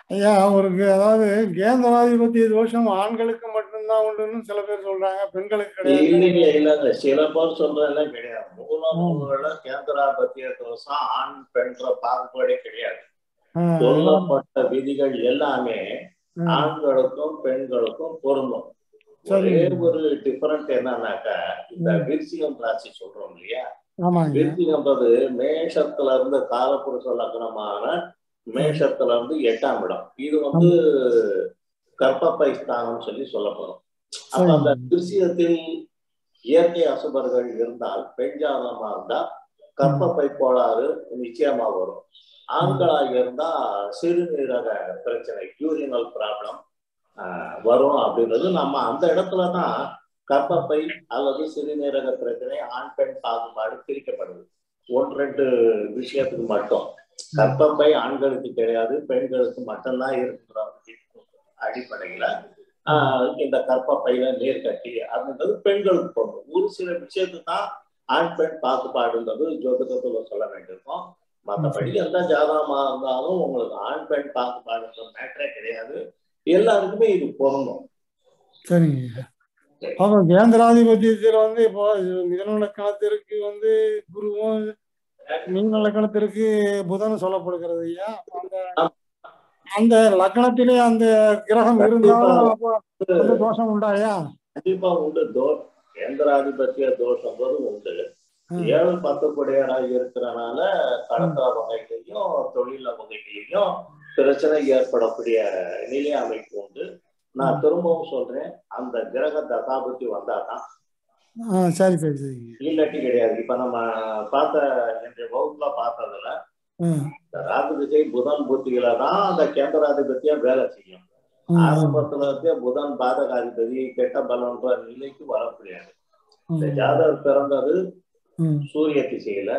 ஐயா அவருக்கு அதாவது கேந்திராதிபத்திய தோஷம் ஆண்களுக்கு மட்டும்தான் உண்டுன்னு சில பேர் சொல்றாங்க. பெண்களுக்கு கிடையாது. இல்லைங்க இல்லைங்க. சில பேர் சொல்றதெல்லாம் கிடையாது. மூலமுகங்கள கேந்திராபத்திய தோஷம் ஆண் பெண்ற பாகுபாடே கிடையாது. சொல்லப்பட்ட விதிகள் எல்லாமே ஆண்களுக்கும் பெண்களுக்கும் பொருந்தும். ஒரே ஒரு டிஃபரெண்ட் என்னன்னாக்கா இந்த. விருச்சிகம் ராசி சொல்றோம் இல்லையா? விருச்சிகம்ன்றது மேஷத்துல இருந்து காலப்புருஷ லக்னமான மேஷத்துல இருந்து எட்டாம் இடம். இது வந்து கர்ப்பப்பை ஸ்தானம் சொல்லி சொல்லப்படும். அப்ப. அந்த விருச்சிகத்தில் இயற்கை அசுபர்கள் இருந்தால் பெண் ஜாதகமா இருந்தா கர்ப்பப்பை கோளாறு நிச்சயமா வரும். ஆண்களாக இருந்தா சிறுநீரக பிரச்சனை யூரினல் ப்ராப்ளம் வரும் அப்படின்றது நம்ம அந்த இடத்துல தான் கர்ப்பப்பை அல்லது சிறுநீரக பிரச்சனை ஆண் பெண் பாகுபாடு பிரிக்கப்படுது. ஒன்று ரெண்டு விஷயத்துக்கு மட்டும். கர்ப்பப்பை ஆண்களுக்கு கிடையாது பெண்களுக்கு மட்டும்தான் இருக்கிற அடிப்படையில. இந்த கர்ப்பப்பையில நீர் கட்டி அப்படின்றது பெண்களுக்கு போகும் ஒரு சில விஷயத்துக்கு தான் ஆண் பெண் பாகுபாடுன்றது ஜோதிடத்துல சொல்ல வேண்டியிருக்கும். மற்றபடி எந்த ஜாதகமா இருந்தாலும் உங்களுக்கு ஆண் பெண் பாகுபாடுன்ற மேட்டரே கிடையாது. எல்லாருக்குமே இது பொருந்தும். சரிங்க. கேந்திராதிபத்தியத்துல வந்து இப்போ மிதன லக்கணத்திற்கு வந்து குருவும் மீன லக்கணத்திற்கு புதன் சொல்லப்படுகிறது ஐயா. அந்த லக்கணத்திலே அந்த கிரகம் இருந்தாலும் தோஷம் உண்டாயா கண்டிப்பா உண்டு. தோ கேந்திராதிபத்திய தோஷம் போது உண்டு. ஏழு பத்து கொடையராக இருக்கிறனால கடத்தா வகைகளையும் தொழில வகைகளையும் பிரச்சனை ஏற்படக்கூடிய நிலை அமைப்பு உண்டு. நான் திரும்பவும் சொல்றேன். அந்த கிரக தசாபுத்தி வந்தாதான் சரி சரி இல்லாட்டி கிடையாது. இப்ப நம்ம பார்த்த இன்றைய வகுப்புல பார்த்ததுல இந்த ராகு திசை புதன் புத்தியில தான் அந்த கேந்திராதிபத்தியா வேலை செய்யும். ஆரம்பத்துல இருந்தே புதன் பாதகாதிபதி கெட்ட பலன்ற நிலைக்கு வரக்கூடியது இந்த ம், ஜாதகர் பிறந்தது சூரிய திசையில.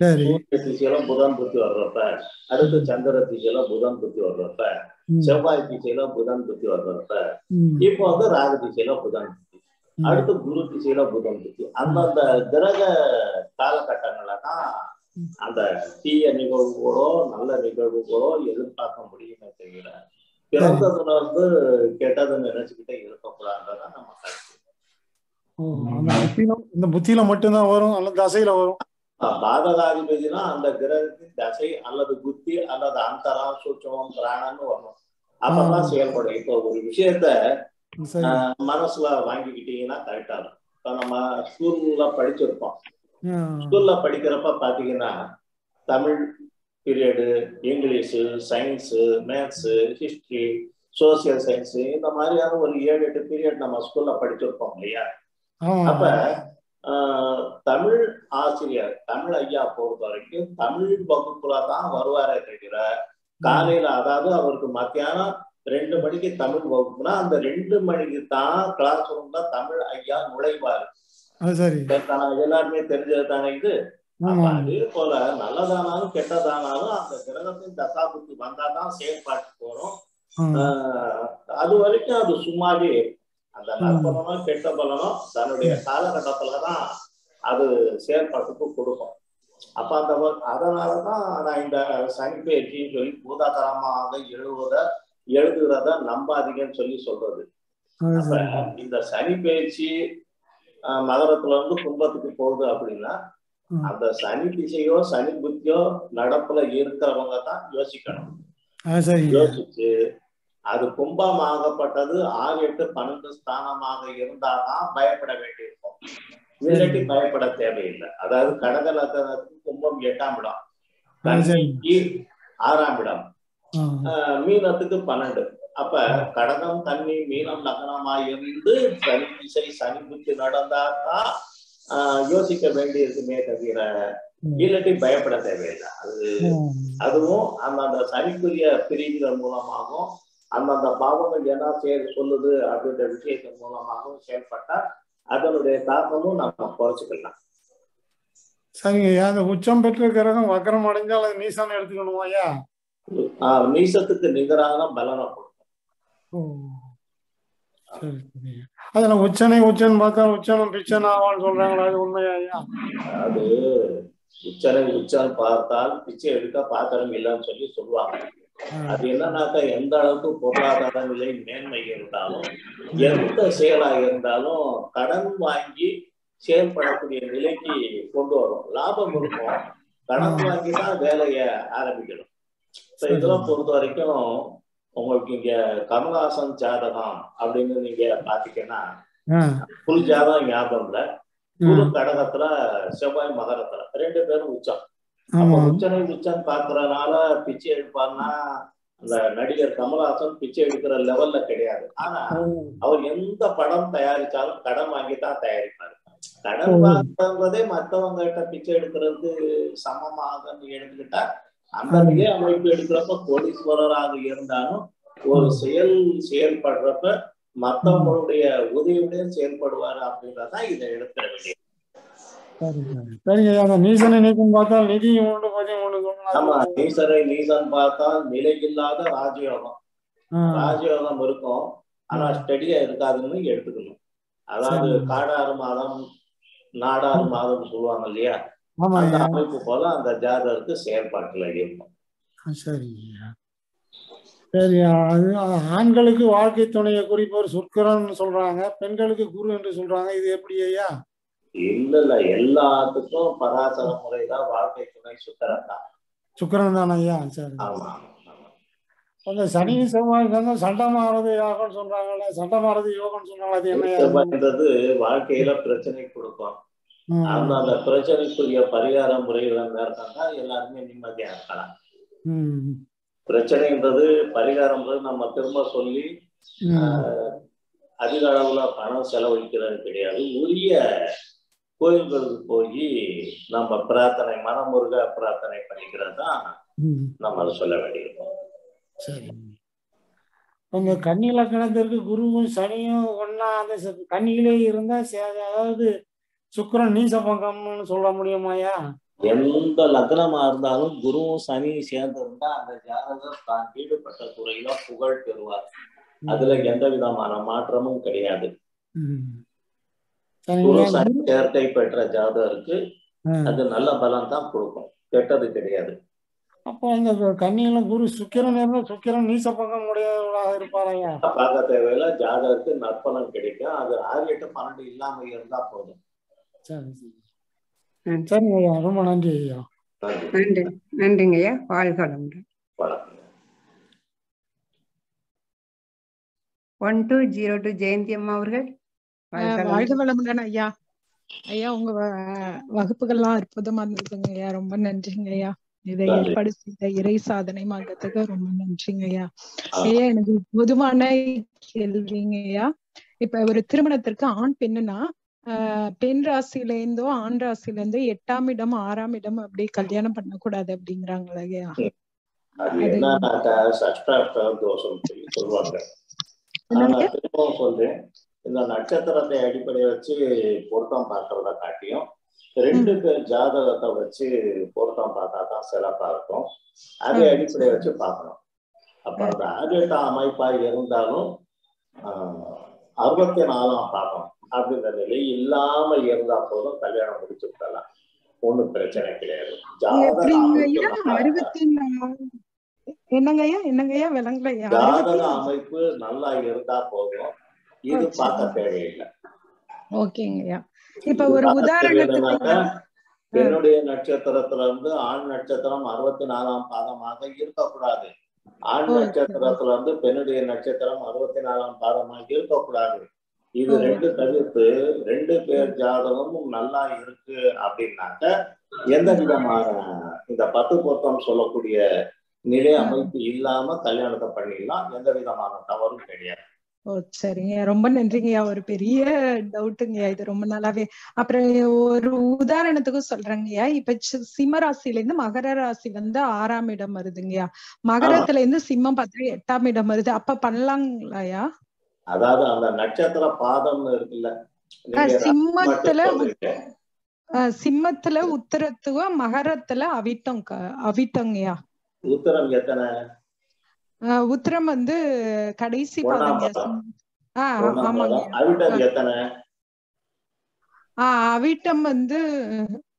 சரி. சூரிய திசையில புதன் புத்தி வர்றப்ப அடுத்து சந்திர திசையில புதன் புத்தி வர்றப்ப செவ்வாய் திசையில புதன் புத்தி வர்றப்ப இப்போ வந்து ராகு திசையில புதன் புத்தி. அடுத்து குரு திசையில புதன் புத்தி. அந்தந்த கிரக காலகட்டங்கள்ல தான் அந்த தீய நிகழ்வுகளோ நல்ல நிகழ்வுகளோ எதிர்பார்க்க முடியுமே தவிர பிறந்ததுல இருந்து கெட்டதை நினைச்சுக்கிட்டே இருக்கக்கூடாதுன்றதான் நம்ம கருத்து. இந்த புத்தியில மட்டும்தான் வரும் அல்ல தசையில வரும்? பாதகாதிபதினா அந்த கிரகத்தின் தசை அல்லது புத்தி அல்லது அந்தரம் சூட்சமம் பிராணன்னு வரணும் அப்பதான் செயல்படும். இப்போ ஒரு விஷயத்த மனசுல வாங்கிக்கிட்டீங்கன்னா கரெக்டா இருக்கும். இப்ப நம்ம ஸ்கூல்ல படிச்சிருப்போம். ஸ்கூல்ல படிக்கிறப்ப பாத்தீங்கன்னா Tamil period English science maths history social science இந்த மாதிரியான ஒரு ஏழு எட்டு பீரியட் நம்ம ஸ்கூல்ல படிச்சிருப்போம் இல்லையா? அப்ப தமிழ் ஆசிரியர் தமிழ் ஐயா பொறுத்த வரைக்கும் தமிழ் வகுப்புல தான் வருவாரே தவிர காலையில அதாவது அவருக்கு மத்தியானம் ரெண்டு மணிக்கு தமிழ் வகுப்புனா அந்த ரெண்டு மணிக்கு தான் கிளாஸ் ரூம்ல தமிழ் ஐயா நுழைவாரு. எல்லாருமே தெரிஞ்சது தானே இது? அதே போல நல்லதானாலும் கெட்டதானாலும் அந்த கிரகத்தின் தசாபுத்தி வந்தாதான் செயல்பாட்டு போறோம். அது வரைக்கும் அது சும்மாவே அந்த நற்பலனோ கெட்ட பலனோ தன்னுடைய காலகட்டத்துலதான் அது செயல்பாட்டுக்கு கொடுக்கும். அப்ப அந்த அதனாலதான் நான் இந்த சனி பயிற்சின்னு சொல்லி பூதாகரமாக எழுவத எழுதுகிறத நம்பாதீங்கன்னு சொல்லி சொல்றது. அப்ப இந்த சனி பயிற்சி மகரத்துல இருந்து கும்பத்துக்கு போகுது அப்படின்னா. அந்த சனி திசையோ சனி புத்தியோ நடப்புல இருக்கிறவங்க தான் யோசிக்கணும். யோசிச்சு அது கும்பமாகப்பட்டது ஆறு எட்டு பன்னெண்டு ஸ்தானமாக இருந்தாதான் பயப்பட வேண்டியிருக்கும். இல்லாட்டி பயப்பட தேவையில்லை. அதாவது கடக லக்னத்துக்கு கும்பம் எட்டாம் இடம். ஆறாம் இடம். மீனத்துக்கு பன்னெண்டு. அப்ப கடகம் கன்னி மீனம் லக்னமா இருந்து சனி திசை சனி புத்தி நடந்தாதான் ஆஹ் யோசிக்க வேண்டியிருக்குமே தவிர ம். இல்லாட்டி பயப்பட தேவையில்லை. அது. அதுவும் அந்தந்த சனிக்குரிய பிரிவுகள் மூலமாகவும் அந்தந்த பாவங்கள் என்ன செயல் சொல்லுது அப்படின்ற விஷயத்தின் மூலமாகவும் செயல்பட்டா அதனுடைய தாக்கமும் நம்ம குறைச்சிக்கலாம். சரிங்க ஐயா அந்த உச்சம் பெற்ற கிரகம் வக்கரம் அடைஞ்சால் அது நீசான எடுத்துக்கணுமா ஐயா? நீசத்துக்கு நிகரான பலனை கொடுக்கும் ஓ சரி சரி அதுல உச்சனை உச்சன் பார்த்தா உச்சனம் பிச்சன் ஆவான்னு சொல்றாங்களா? அது உண்மையா ஐயா? அது உச்சனை உச்சம் பார்த்தால் பிச்சை எடுக்க பாத்திரம் இல்லைன்னு சொல்லி சொல்லுவாங்க. அது என்னன்னாக்கா எந்த அளவுக்கு பொருளாதார நிலை மேன்மை இருந்தாலும் எந்த செயலா இருந்தாலும் கடன் வாங்கி செயல்படக்கூடிய நிலைக்கு கொண்டு வரும். லாபம் இருக்கும். கடன் வாங்கி தான் வேலையை ஆரம்பிக்கணும். இப்ப இதெல்லாம் பொறுத்த வரைக்கும் உங்களுக்கு இங்க கமலஹாசன் ஜாதகம் அப்படின்னு நீங்க பாத்தீங்கன்னா புல் ஜாதகம் ஞாபகம் இல்ல. குரு கடகத்துல செவ்வாய் மகரத்துல. ரெண்டு பேரும் உச்சம். உச்சனை உச்சம் பாக்குறதுனால பிச்சை எடுப்பார்னா அந்த நடிகர் கமலஹாசன் பிச்சை எடுக்கிற லெவல்ல கிடையாது. ஆனா அவர் எந்த படம் தயாரிச்சாலும் கடன் வாங்கி தான் தயாரிப்பாரு. கடன். வாங்குறதே மத்தவங்க கிட்ட பிச்சை எடுக்கிறது சமமாகன்னு எடுத்துக்கிட்டா அந்த ஆமா. நிலை அமைப்பு எடுக்கிறப்ப கோடீஸ்வரராக இருந்தாலும் ஒரு செயல் செயல்படுறப்ப மத்தவங்களுடைய உதவியுடன் செயல்படுவாரு அப்படின்றதான் இதை எடுக்கிற வேண்டியது. நிலையில்லாத ராஜயோகம். ராஜயோகம் இருக்கும். ஆனா ஸ்டடியா இருக்காதுன்னு எடுத்துக்கணும். அதாவது. காடாறு மாதம் நாடாறு மாதம் சொல்லுவாங்க இல்லையா? ஆமா அந்த ஐயா அமைப்பு போல அந்த ஜாதகருக்கு செயல்பாட்டுல இருக்கும். சரிங்க. சரி அது ஆண்களுக்கு வாழ்க்கை துணையை குறிப்பவர் சுக்கரன் சொல்றாங்க பெண்களுக்கு குரு என்று சொல்றாங்க. இது எப்படி ஐயா? இல்ல இல்ல எல்லாத்துக்கும் பராசர முறைதான் வாழ்க்கை துணை சுத்தரம் தான். சுக்கரன் தானே ஐயா? சரி. அந்த சனி செவ்வாய் வந்து சண்டை மாறது யோகம்னு சொல்றாங்கல்ல சண்டை மாறது யோகம்னு சொல்றாங்க அது என்ன வாழ்க்கையில பிரச்சனை கொடுக்கும். அந்த அந்த பிரச்சனைக்குரிய பரிகார முறைகளை மேற்கொண்டா எல்லாருமே நிம்மதியா இருக்கலாம். பிரச்சனைன்றது பரிகாரம்ன்றது நம்ம திரும்ப சொல்லி அதிக அளவுல பணம் செலவழிக்கிறது கிடையாது. உரிய கோயில்களுக்கு போய் நம்ம பிரார்த்தனை மனமுருக பிரார்த்தனை பண்ணிக்கிறது தான் நம்ம அதை சொல்ல வேண்டியிருக்கும் அந்த கன்னி லக்கணத்திற்கு குருவும் சனியும் ஒன்னா அந்த கன்னியிலே இருந்தா அதாவது சுக்கிரன் நீசபங்கம்னு சொல்ல முடியுமாயா எந்த லக்னமா இருந்தாலும் குருவும் சனியும் சேர்ந்து இருந்தா அந்த ஜாதகர் தான் ஈடுபட்ட துறையில புகழ் பெறுவார். அதுல எந்த விதமான மாற்றமும் கிடையாது. குரு சனி சேர்க்கை பெற்ற ஜாதகருக்கு. அது நல்ல பலம் தான் கொடுக்கும். கெட்டது கிடையாது. அப்போ அந்த கன்னியில குரு சுக்கிரன் இருந்தா சுக்கிரன் நீசபங்கம் உடையவராக இருப்பாரையா பார்க்க தேவையில்ல. ஜாதகருக்கு நற்பலன் கிடைக்கும். அது ஆறு எட்டு பன்னெண்டு இல்லாம இருந்தா போதும். சரி சரி ம். சரிங்க ஐயா ரொம்ப நன்றி ஐயா நன்றி நன்றி நன்றிங்க ஐயா வாழ்க வளமுடன் வணக்கம் one two zero two Jayanthi அம்மா அவர்கள் வாழ்க வளமுடன். ஐயா ஐயா உங்க வகுப்புகள்லாம் அற்புதமா இருந்ததுங்க ஐயா ரொம்ப நன்றிங்க ஐயா இதை. ஏற்பாடு செய்த இறை சாதனை மன்றத்துக்கு ரொம்ப நன்றிங்க ஐயா. ஐயா எனக்கு பொதுவான கேள்விங்க ஐயா இப்ப ஒரு திருமணத்திற்கு ஆண் பெண்ணுனா பெண் ராசியில இருந்தோ ஆண் ராசியில இருந்தோ எட்டாம் இடம் ஆறாம் இடம் அப்படி கல்யாணம் பண்ணக்கூடாது அப்படிங்கிறாங்களா ஐயா? அது என்னன்னாக்கா தோஷம் சொல்லுவாங்க? திரும்பவும் சொல்றேன். இந்த நட்சத்திரத்தை அடிப்படை வச்சு பொருத்தம் பார்க்கறத காட்டியும் ரெண்டு பேர் ஜாதகத்தை வச்சு பொருத்தம் பார்த்தா தான் சிறப்பா இருக்கும். அதை. அடிப்படை வச்சு பார்க்கணும். அப்ப அந்த ஆடியட்டா அமைப்பா இருந்தாலும் அறுபத்தி நாலாம் பாகம். அப்படின்ற நிலை இல்லாம இருந்தா போதும் கல்யாணம் முடிச்சு விடலாம் ஒண்ணும் பிரச்சனை கிடையாது. ஜாதக எப்படிங்க அமைப்பு ஐயா நல்லா அறுபத்தி நாலு என்னங்க ஐயா என்னங்க ஐயா விளங்கல ஐயா ஜாதக அமைப்பு நல்லா இருந்தா போதும். இது. பார்க்க தேவையில்லை. ஓகேங்க ஐயா இப்ப ஒரு உதாரணத்துக்கு பெண்ணுடைய நட்சத்திரத்துல இருந்து ஆண் நட்சத்திரம் அறுபத்தி நாலாம் பாதமாக இருக்கக்கூடாது. ஆண். நட்சத்திரத்துல இருந்து பெண்ணுடைய நட்சத்திரம் அறுபத்தி நாலாம் பாதமாக இருக்கக்கூடாது. இது. ரெண்டு தவிர்த்து ரெண்டு பேர் ஜாதகமும் நல்லா இருக்கு அப்படின்னாக்க எந்த விதமான இந்த பத்து பொருத்தம் சொல்லக்கூடிய நிலை அமைப்பு இல்லாம கல்யாணத்தை பண்ணிடலாம். எந்த விதமான தவறும் கிடையாது. ஓ சரிங்க. ரொம்ப நன்றிங்கய்யா ஒரு பெரிய டவுட்டுங்கய்யா இது ரொம்ப நாளாவே. அப்புறம் ஒரு உதாரணத்துக்கு சொல்றேங்கய்யா இப்ப சிம்ம ராசியில இருந்து மகர ராசி வந்து ஆறாம் இடம் வருதுங்கய்யா மகரத்துல இருந்து சிம்மம் பார்த்தா எட்டாம் இடம் வருது. அப்ப பண்ணலாங்களாயா அதாவது அந்த நட்சத்திர பாதம்னு இருக்குல்ல. சிம்மத்துல சிம்மத்துல உத்தரத்துவ மகரத்துல அவிட்டம் அவிட்டங்கய்யா உத்தரம் எத்தனை? உத்திரம் வந்து கடைசி பாதம். பாதம். அவிட்டம் எத்தனை? ஆஹ் அவிட்டம் வந்து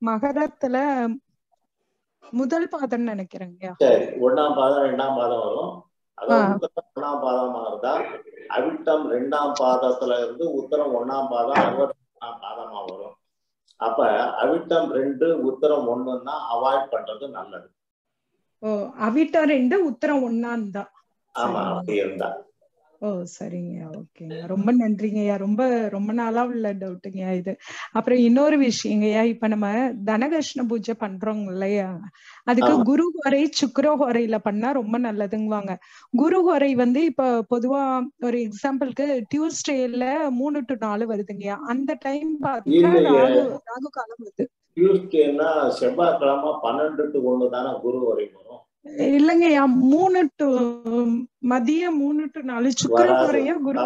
மகரத்துல முதல் பாதம்னு நினைக்கிறேங்கய்யா. சரி ஒண்ணாம் பாதம் ரெண்டாம் பாதம் வரும். அதாவது ஒண்ணாம் பாதமா இருந்தா அவிட்டம் ரெண்டாம் பாதத்துல இருந்து உத்தரம் ஒண்ணாம் பாதம் அறுபத்தி ஒண்ணாம் பாதமா வரும். அப்ப அவிட்டம் ரெண்டு உத்தரம் ஒண்ணுன்னா அவாய்ட் பண்றது நல்லது. ஓ அவிட்டம் ரெண்டு உத்தரம் ஒன்னான் தான் ஆமா அப்படி இருந்தா. ஓ சரிங்க. ஓகேங்க. ரொம்ப நன்றிங்கய்யா. ரொம்ப ரொம்ப நாளா உள்ள டவுட்டுங்கய்யா இது. அப்புறம் இன்னொரு விஷயங்கய்யா. இப்ப நம்ம தனதர்ஷன பூஜை பண்றோம் இல்லையா? அதுக்கு. குரு ஹோரை சுக்கிர ஹோரையில பண்ணா ரொம்ப நல்லதுங்குவாங்க. குரு ஹோரை வந்து இப்ப பொதுவா ஒரு எக்ஸாம்பிளுக்கு டியூஸ்டேல மூணு டு நாலு வருதுங்கய்யா. அந்த டைம் பார்த்தா. ராகு ராகு காலம் வருது. செவ்வாய்க்கிழமை பன்னெண்டு டு ஒண்ணு தானே குரு வரும் இல்லைங்கய்யா மூணு டு மதியம் மூணு டு நாலு சுக்கிர வராது. ஹோரையா குரு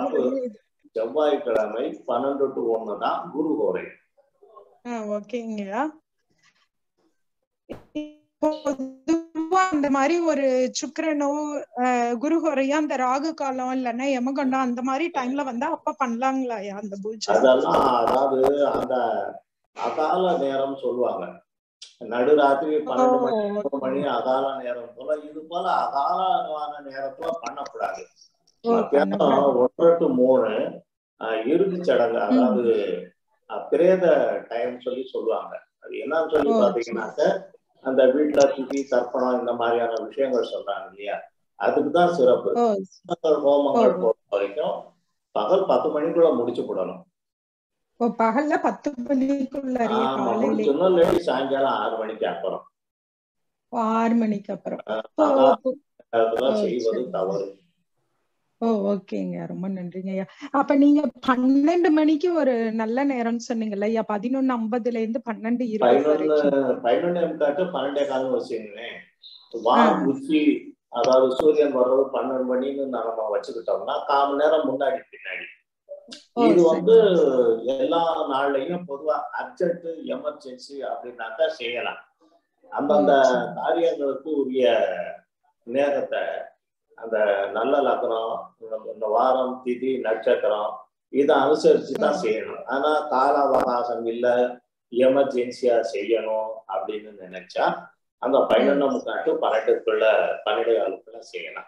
செவ்வாய்க்கிழமை பன்னெண்டு டு ஒண்ணு தான் குரு ஆ ஓகேங்கய்யா பொதுவா அந்த மாதிரி ஒரு சுக்கிரனோ குரு ஹோரையோ அந்த ராகு காலம் இல்லைன்னா யமகண்டம் அந்த மாதிரி டைம்ல வந்தா அப்ப பண்ணலாங்களாயா அந்த பூஜை? அதெல்லாம் அதாவது அந்த அகால நேரம் சொல்லுவாங்க. நடுராத்திரி பன்னெண்டு மணி அகால நேரம் போல இது போல அகாலமான நேரத்துல பண்ணக்கூடாது. மத்தியானம். ஒன்றரை டு மூணு ஆஹ், இறுதிச் சடங்கு அதாவது பிரேத டைம் சொல்லி சொல்லுவாங்க. அது என்னன்னு சொல்லி பாத்தீங்கன்னாக்க அந்த வீட்டுல திதி தர்ப்பணம் இந்த மாதிரியான விஷயங்கள் சொல்றாங்க இல்லையா? அதுக்கு தான் சிறப்பு. ஹோமங்கள். பொறுத்த வரைக்கும் பகல் பத்து மணிக்குள்ள முடிச்சு போடணும் ஓ பகல்ல பத்து இல்லாட்டி சாயங்காலம் ஆறு மணிக்கு அப்புறம் ஆறு மணிக்கு அப்புறம் ஓ, ஓகேங்க ரொம்ப நன்றிங்கய்யா அப்ப நீங்க பன்னெண்டு மணிக்கு ஒரு நல்ல நேரம்னு சொன்னீங்கல்ல ஐயா பதினொன்னு ஐம்பதுல இருந்து பன்னெண்டு இருபது பதினொன்னு பன்னெண்டே காலம் வச்சுங்களேன் உச்சி அதாவது சூரியன் வர்றது பன்னெண்டு மணின்னு நம்ம வச்சுக்கிட்டோம்னா கால் மணி நேரம் முன்னாடி பின்னாடி இது வந்து எல்லா நாள்லயும் பொதுவா அர்ஜென்ட் எமர்ஜென்சி அப்படின்னாக்கா செய்யலாம். அந்தந்த காரியங்களுக்கு உரிய நேரத்தை அந்த நல்ல லக்னம் இந்த- வாரம் திதி நட்சத்திரம் இதை அனுசரிச்சு தான் செய்யணும். ஆனா கால அவகாசம் இல்ல எமர்ஜென்சியா செய்யணும் அப்படின்னு நினைச்சா அந்த பதினொன்னு முக்காட்டு பன்னெண்டுக்குள்ள பன்னெண்டு காலுக்குள்ள செய்யலாம்.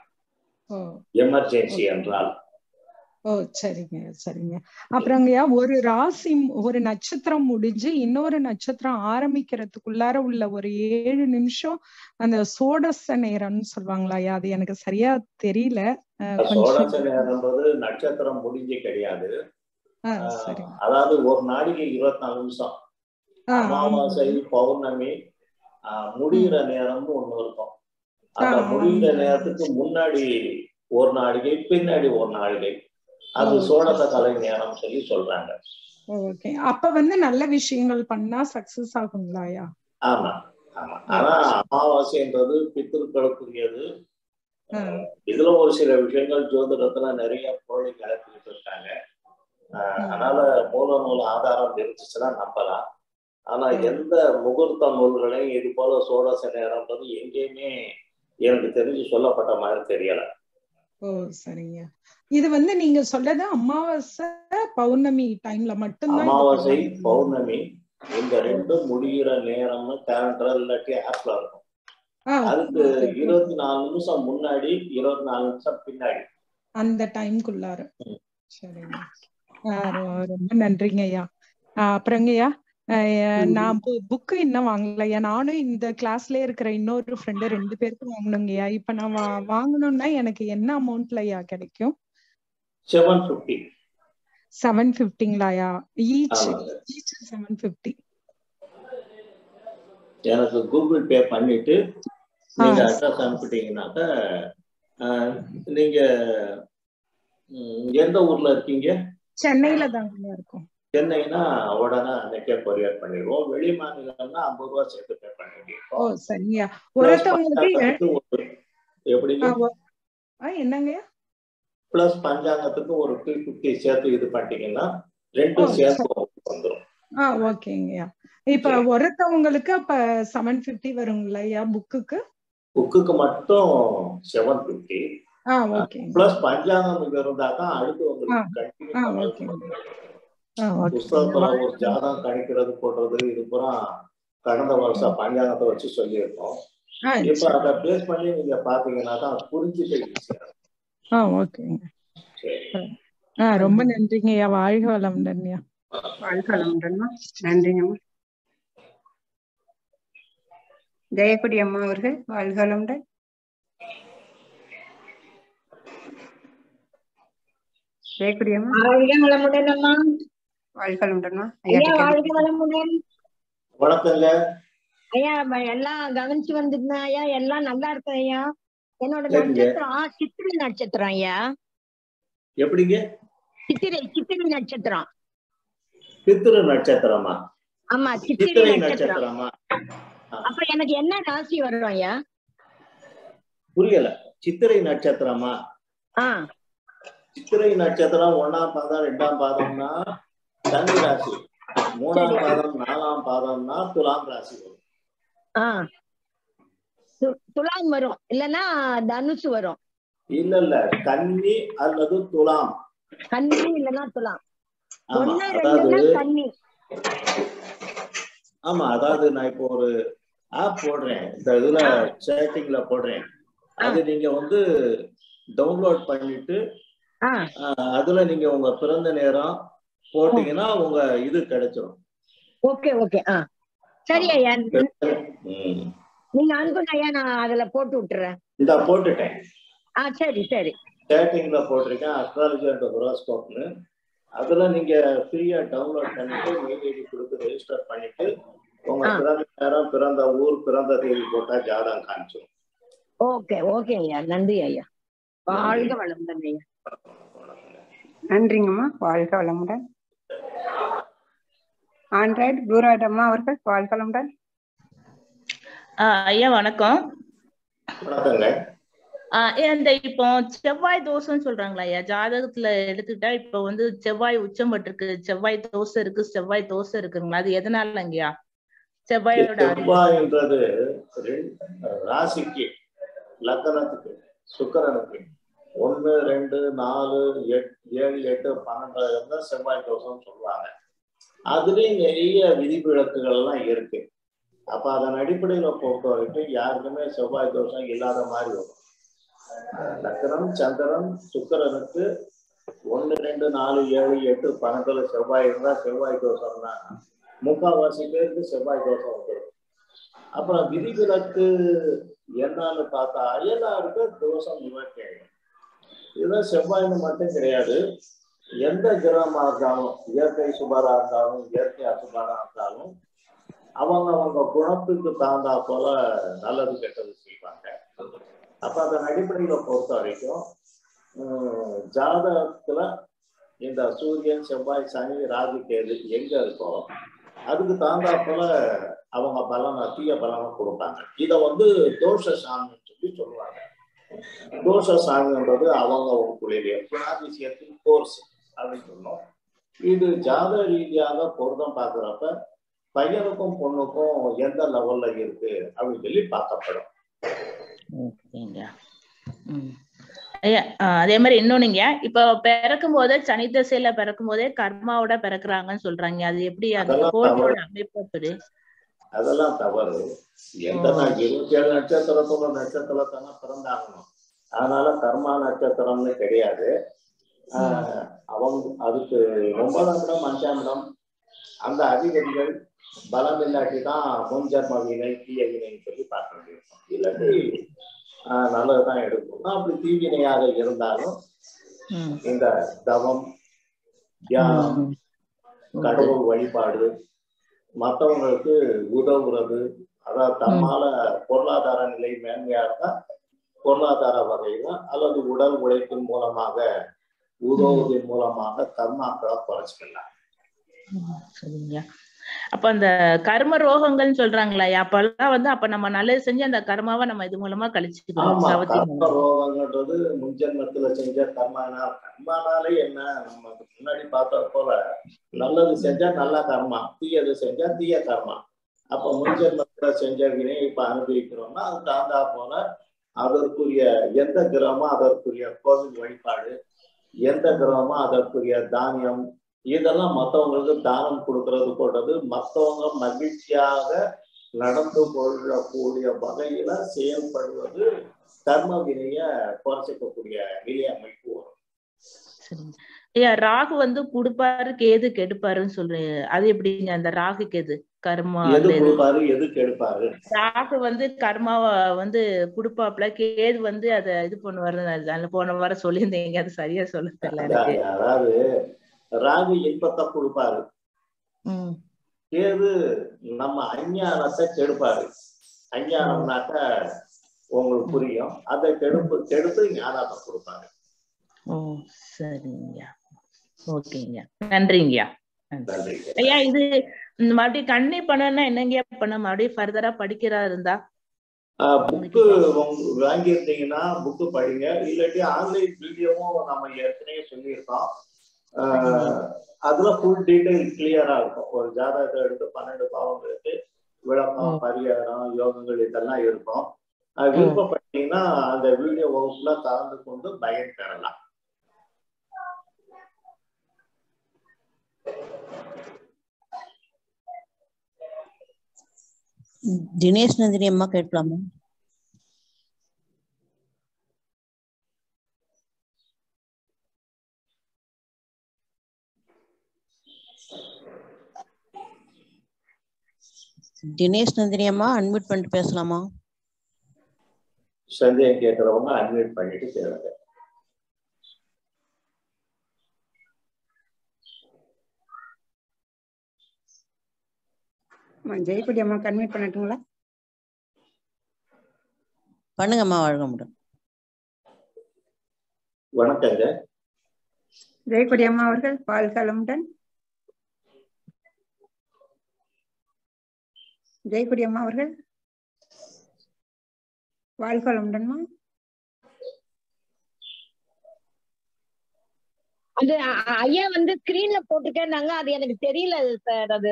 எமர்ஜென்சி என்றால். ஓ சரிங்க சரிங்க. அப்புறங்கய்யா ஒரு ராசி ஒரு நட்சத்திரம் முடிஞ்சு இன்னொரு நட்சத்திரம் ஆரம்பிக்கிறதுக்குள்ளார உள்ள ஒரு ஏழு நிமிஷம் அந்த சோடச நேரம்னு சொல்லுவாங்களாயா அது எனக்கு சரியா தெரியல. சோடச நேரம்ன்றது நட்சத்திரம் முடிஞ்சு கிடையாது. அதாவது ஒரு நாளைக்கு இருபத்தி நாலு நிமிஷம் அமாவாசை பௌர்ணமி முடிகிற நேரம்னு ஒண்ணு இருக்கும். அந்த முடிகிற நேரத்துக்கு முன்னாடி ஒரு நாளிகை பின்னாடி ஒரு நாளிகை. அது சோடச கலை நேரம் சொல்லி சொல்றாங்க. ஓகே. அப்ப வந்து நல்ல விஷயங்கள் பண்ணா சக்சஸ் ஆகுங்களாயா ஆமா ஆமா. ஆனா அமாவாசைன்றது பித்திருக்களுக்குரியது. இதுல ஒரு சில விஷயங்கள் ஜோதிடத்துல நிறைய பொருளை கலப்பிட்டு இருக்காங்க. அதனால மூல நூல் ஆதாரம் இருந்துச்சுன்னா நம்பலாம். ஆனா எந்த முகூர்த்த நூல்களையும் இது போல சோடச நேரம்ன்றது எங்கேயுமே எனக்கு தெரிஞ்சு சொல்லப்பட்ட மாதிரி தெரியல. ஓ சரிங்க. இது வந்து நீங்க சொல்றது அமாவாசை பௌர்ணமி டைம்ல மட்டும்தான் அமாவாசை பௌர்ணமி இந்த ரெண்டும் முடிகிற நேரம்னு கேலண்டர் இல்லாட்டி ஆப்ல இருக்கும். அதுக்கு இருபத்தி நாலு நிமிஷம் முன்னாடி இருபத்தி நாலு நிமிஷம் பின்னாடி. அந்த டைம்குள்ளார. சரிங்க. ரொம்ப நன்றிங்க ஐயா. அப்புறங்கய்யா நான் புக்கு இன்னும் வாங்கலையா நானும் இந்த கிளாஸ்லயே இருக்கிற இன்னொரு ஃப்ரெண்டு ரெண்டு பேருக்கும் வாங்கணுங்கய்யா இப்ப நான் வாங்கணும்னா எனக்கு என்ன அமௌண்ட்லயா கிடைக்கும்? செவன் பிப்டி செவன் ஃபிஃப்டிங்களாயா ஈச் ஈச் செவன் ஃபிஃப்டி எனக்கு கூகுள் பே பண்ணிட்டு நீங்க அட்ரஸ் அனுப்பிட்டீங்கன்னாக்க நீங்க எந்த ஊர்ல இருக்கீங்க? சென்னையில தாங்க இருக்கும். சென்னைனா உடனே அன்னைக்கே கொரியர் பண்ணிடுவோம். வெளி மாநிலம்னா ஐம்பது ரூபா சேர்த்து பே பண்ண ஓ வேண்டியிருக்கும் சரிங்கய்யா பிளஸ் ஒருத்தவங்களுக்கு எ- பஞ்சாங்கத்துக்கு ஒரு எப்படிங்க? ஆ, ஒ- ஆ, என்னங்கய்யா? பிளஸ் பஞ்சாங்கத்துக்கு ஒரு டூ ஃபிஃப்டி சேர்த்து இது பண்ணிட்டீங்கன்னா ரெண்டும் சேர்த்து வந்துடும் ஆ ஓகேங்கய்யா. இப்ப ஒருத்தவங்களுக்கு அப்ப செவன் ஃபிஃப்டி வருங்களையா புக்குக்கு புக்குக்கு மட்டும் செவன் ஓகேங்க. பிளஸ் பஞ்சாங்கம் இருந்தா தான் அடுத்து புஸ்தகத்துல ஒரு ஜாதகம் கணிக்கிறது போடுறது இது பூரா கடந்த வருஷம். பஞ்சாங்கத்தை வச்சு சொல்லியிருக்கோம். இப்ப அதை பேஸ் பண்ணி நீங்க பாத்தீங்கன்னா தான் புரிஞ்சுக்க ஆ ஓகேங்க. ஆ ரொம்ப நன்றிங்கய்யா. வாழ்க வளமுடன்யா வாழ்க வளமுடன்மா நன்றிங்கம்மா ஜெயக்குடி அம்மா அவர்கள் வாழ்க வளமுடன் ஜெயக்குடியம்மா வாழ்க வளமுடன் அம்மா. வாழ்க்கை உண்டம்மா ஐயா ஐயா வாழ்க வளமுடன் வணக்கங்க. ஐயா எல்லாம் கவனிச்சு வந்துருந்தேன். ஐயா எல்லாம் நல்லா இருக்கேன் ஐயா. என்னோட. நட்சத்திரம் சித்திரை நட்சத்திரம் ஐயா. எப்படிங்க? சித்திரை சித்திரை நட்சத்திரம். பித்திரு நட்சத்திரமா? ஆமா சித்திரை சித்திரை நட்சத்திரம். அப்ப எனக்கு என்ன ராசி வரும் ஐயா? புரியல. சித்திரை நட்சத்திரமா? ஆ. சித்திரை நட்சத்திரம் ஒண்ணாம் பாதம் ரெண்டாம் பாதம்னா தனி ராசி மூணாம். பாதம் நாலாம் பாதம்னா துலாம் ராசி வரும். துலாம் வரும். இல்லன்னா தனுசு வரும். இல்ல இல்ல கன்னி அல்லது துலாம். கன்னி இல்லன்னா துலாம். ஒண்ணு கன்னி. ஆமா அதாவது நான் இப்போ ஒரு ஆப் போடுறேன். இந்த இதுல சேட்டிங்ல போடுறேன். அது நீங்க வந்து டவுன்லோட் பண்ணிட்டு அதுல நீங்க உங்க பிறந்த நேரம் போட்டீங்கன்னா உங்க இது கிடைச்சிரும். Okay okay. சரி ஐயா. நீங்க அனுப்புங்க ஐயா நான் அதுல போட்டு விட்டுறேன். இதா போட்டுட்டேன். ஆ சரி சரி. சேட்டிங்ல போட்டிருக்கேன். அஸ்ட்ராலஜி அண்ட் ஹொரோஸ்கோப்னு. அதுல நீங்க ஃப்ரீயா டவுன்லோட் பண்ணிட்டு மெயில் ஐடி கொடுத்து ரெஜிஸ்டர் பண்ணிட்டு உங்க. பிறந்த நேரம் பிறந்த ஊர் பிறந்த தேதி போட்டா ஜாதகம் காமிச்சிடும் ஓகே ஓகே ஐயா. நன்றி ஐயா. வாழ்க வளமுடன் ஐயா. நன்றிங்கம்மா. வாழ்க வளமுடன். ஆண்ட்ராய்டு குருராய்டு அம்மா அவர்கள். வாழ்க வளமுடன். ஐயா வணக்கம். இந்த இப்போ செவ்வாய் தோசைன்னு சொல்றாங்களா ஐயா? ஜாதகத்துல எடுத்துக்கிட்டா இப்போ வந்து செவ்வாய் உச்சம் பட்டிருக்கு செவ்வாய் தோசை இருக்கு செவ்வாய் தோசை இருக்குங்களா? அது எதனாலங்கய்யா செவ்வாயோட ஆதிக்கம். செவ்வாய்ன்றது ராசிக்கு லக்னத்துக்கு சுக்கிரனுக்கு. ஒண்ணு ரெண்டு நாலு ஏழு எட்டு பன்னெண்டு செவ்வாய் தோஷம்னு சொல்லுவாங்க அதுலயும் நிறைய விதிவிலக்குகள் எல்லாம் இருக்கு. அப்ப அதன் அடிப்படையில பொறுத்த வரைக்கும் யாருக்குமே செவ்வாய் தோஷம் இல்லாத மாதிரி வரும். அஹ் லக்னம் சந்திரன் சுக்கரனுக்கு ஒண்ணு ரெண்டு நாலு ஏழு எட்டு பணத்துல செவ்வாய் இருந்தா செவ்வாய் தோஷம்னா முக்கால்வாசி பேருக்கு செவ்வாய் தோஷம் வந்துடும். அப்புறம் விதிவிலக்கு என்னன்னு பார்த்தா எல்லாருக்கும் தோஷம் நிவர்த்தி இதுதான் செவ்வாய்னு மட்டும் கிடையாது. எந்த கிரகமா இருந்தாலும் இயற்கை சுபரா இருந்தாலும் இயற்கை அசுபரா இருந்தாலும் அவங்க அவங்க குணத்துக்கு தகுந்தா போல நல்லது கெட்டது செய்வாங்க. அப்ப அதன் அடிப்படையில பொறுத்த வரைக்கும் ஜாதகத்துல இந்த சூரியன் செவ்வாய் சனி ராகு கேது எங்க இருக்கோ அதுக்கு தகுந்தா போல அவங்க பலனை தீய பலனை கொடுப்பாங்க. இதை வந்து தோஷ சாமின்னு சொல்லி சொல்லுவாங்க. தோஷ சாமின்றது அவங்க உங்களுடைய குணாதிசயத்தின் கோர்ஸ் அப்படின்னு சொன்னோம். இது ஜாத ரீதியாக பொருத்தம் பார்க்குறப்ப பையனுக்கும் பொண்ணுக்கும் எந்த லெவல்ல இருக்கு அப்படின்னு சொல்லி பார்க்கப்படும் அதே மாதிரி இன்னொன்னுங்க. இப்போ பிறக்கும் போதே சனி திசையில பிறக்கும் போதே கர்மாவோட பிறக்குறாங்கன்னு சொல்றாங்க. அது எப்படி அந்த தவறு. அமைப்பு அதெல்லாம் தவறு. எந்த இருபத்தி ஏழு நட்சத்திரத்தோட நட்சத்திரத்தானே பிறந்தாகணும். அதனால கர்மா நட்சத்திரம்னு கிடையாது. அவங்க அதுக்கு ஒன்பதாம் இடம் அஞ்சாம் இடம் அந்த அதிபதிகள் பலம் இல்லாட்டி தான் முன்ஜன்ம வினை தீய வினைன்னு சொல்லி பார்க்க வேண்டியிருக்கும். இல்லாட்டி நல்லதுதான் எடுக்கும். அப்படி தீவினையாக இருந்தாலும். இந்த தவம் தியானம். கடவுள் வழிபாடு மற்றவங்களுக்கு உதவுறது அதாவது தம்மால பொருளாதார நிலை மேன்மையா இருந்தா பொருளாதார வகையில அல்லது உடல் உழைப்பின் மூலமாக உதவுவதன் மூலமாக கர்மாக்களை குறைச்சிக்கலாம். அப்ப அந்த கர்ம ரோகங்கள்னு சொல்றாங்களா அப்பெல்லாம் வந்து அப்ப நம்ம நல்லது செஞ்சு அந்த கர்மாவை நம்ம இது மூலமா கழிச்சுக்கணும் ரோகங்கன்றது முன்ஜென்மத்துல செஞ்ச கர்மானா கர்மானாலே என்ன நம்ம முன்னாடி பார்த்த போல நல்லது செஞ்சா நல்ல கர்மா தீயது செஞ்சா தீய கர்மா. அப்ப முன்ஜென்மத்துல செஞ்ச வினை இப்ப அனுபவிக்கிறோம்னா அது தாந்தா போல அதற்குரிய எந்த கிரகமோ அதற்குரிய கோவில் வழிபாடு எந்த கிரகமோ அதற்குரிய தானியம் இதெல்லாம் மத்தவங்களுக்கு தானம் கொடுக்கறது போடுறது மத்தவங்க மகிழ்ச்சியாக நடந்து கொள்ளக்கூடிய வகையில செயல்படுவது கர்ம வினைய குறைச்சிக்கக்கூடிய நிலை அமைப்பு வரும். ஐயா ராகு வந்து குடுப்பாரு கேது கெடுப்பாருன்னு சொல்றேன் அது எப்படிங்க? அந்த ராகு கேது கர்மா எது கொடுப்பாரு எது கெடுப்பாரு? ராகு வந்து கர்மாவை வந்து கொடுப்பாப்ல கேது வந்து அதை இது பண்ணுவாரு போன வாரம் சொல்லியிருந்தீங்க. அது சரியா சொல்ல தெரியல அதாவது ராகு இன்பத்தை கொடுப்பாரு. கேது நம்ம அஞ்ஞானத்தை கெடுப்பாரு. அஞ்ஞானம்னாக்க உங்களுக்கு புரியும். அதை கெடுப்பு கெடுத்து ஞானத்தை கொடுப்பாரு. சரிங்கய்யா ஓகேங்கய்யா நன்றிங்கய்யா நன்றி நன்றி. ஐயா இது மறுபடியும் கண்ணி பண்ணணும்னா என்னங்கய்யா பண்ண மறுபடியும் ஃபர்தரா படிக்கிறா இருந்தா? புக்கு வாங்கியிருந்தீங்கன்னா புக்கு படிங்க. இல்லாட்டி ஆன்லைன் வீடியோவும் நம்ம ஏற்கனவே சொல்லியிருக்கோம். அதுல ஃபுல் டீடைல் கிளியரா இருக்கும். ஒரு ஜாதகத்தை எடுத்து பன்னெண்டு பாவங்களுக்கு விளக்கம் பரிகாரம் யோகங்கள் இதெல்லாம் இருக்கும். அது விருப்பப்பட்டீங்கன்னா அந்த வீடியோ வகுப்புல கலந்து கொண்டு பயன் பெறலாம். தினேஷ் நந்தினி அம்மா கேட்கலாமா? தினேஷ் நந்தினி அம்மா அன்மியூட் பண்ணிட்டு பேசலாமா? சந்தேகம் கேட்கறவங்க அட்மிட் பண்ணிட்டு கேளுங்க ஜெயக்குடி அம்மா கன்வெர்ட் பண்ணட்டுங்களா? பண்ணுங்கம்மா வாழ்க முடியும். வணக்கங்க. ஜெயக்குடி அம்மா அவர்கள் பால் கலமுடன். ஜெயக்குடி அம்மா அவர்கள். வாழ்க வளமுடன்மா அது ஐயா வந்து ஸ்கிரீன்ல போட்டிருக்கேன்னாங்க அது எனக்கு தெரியல சார் அது.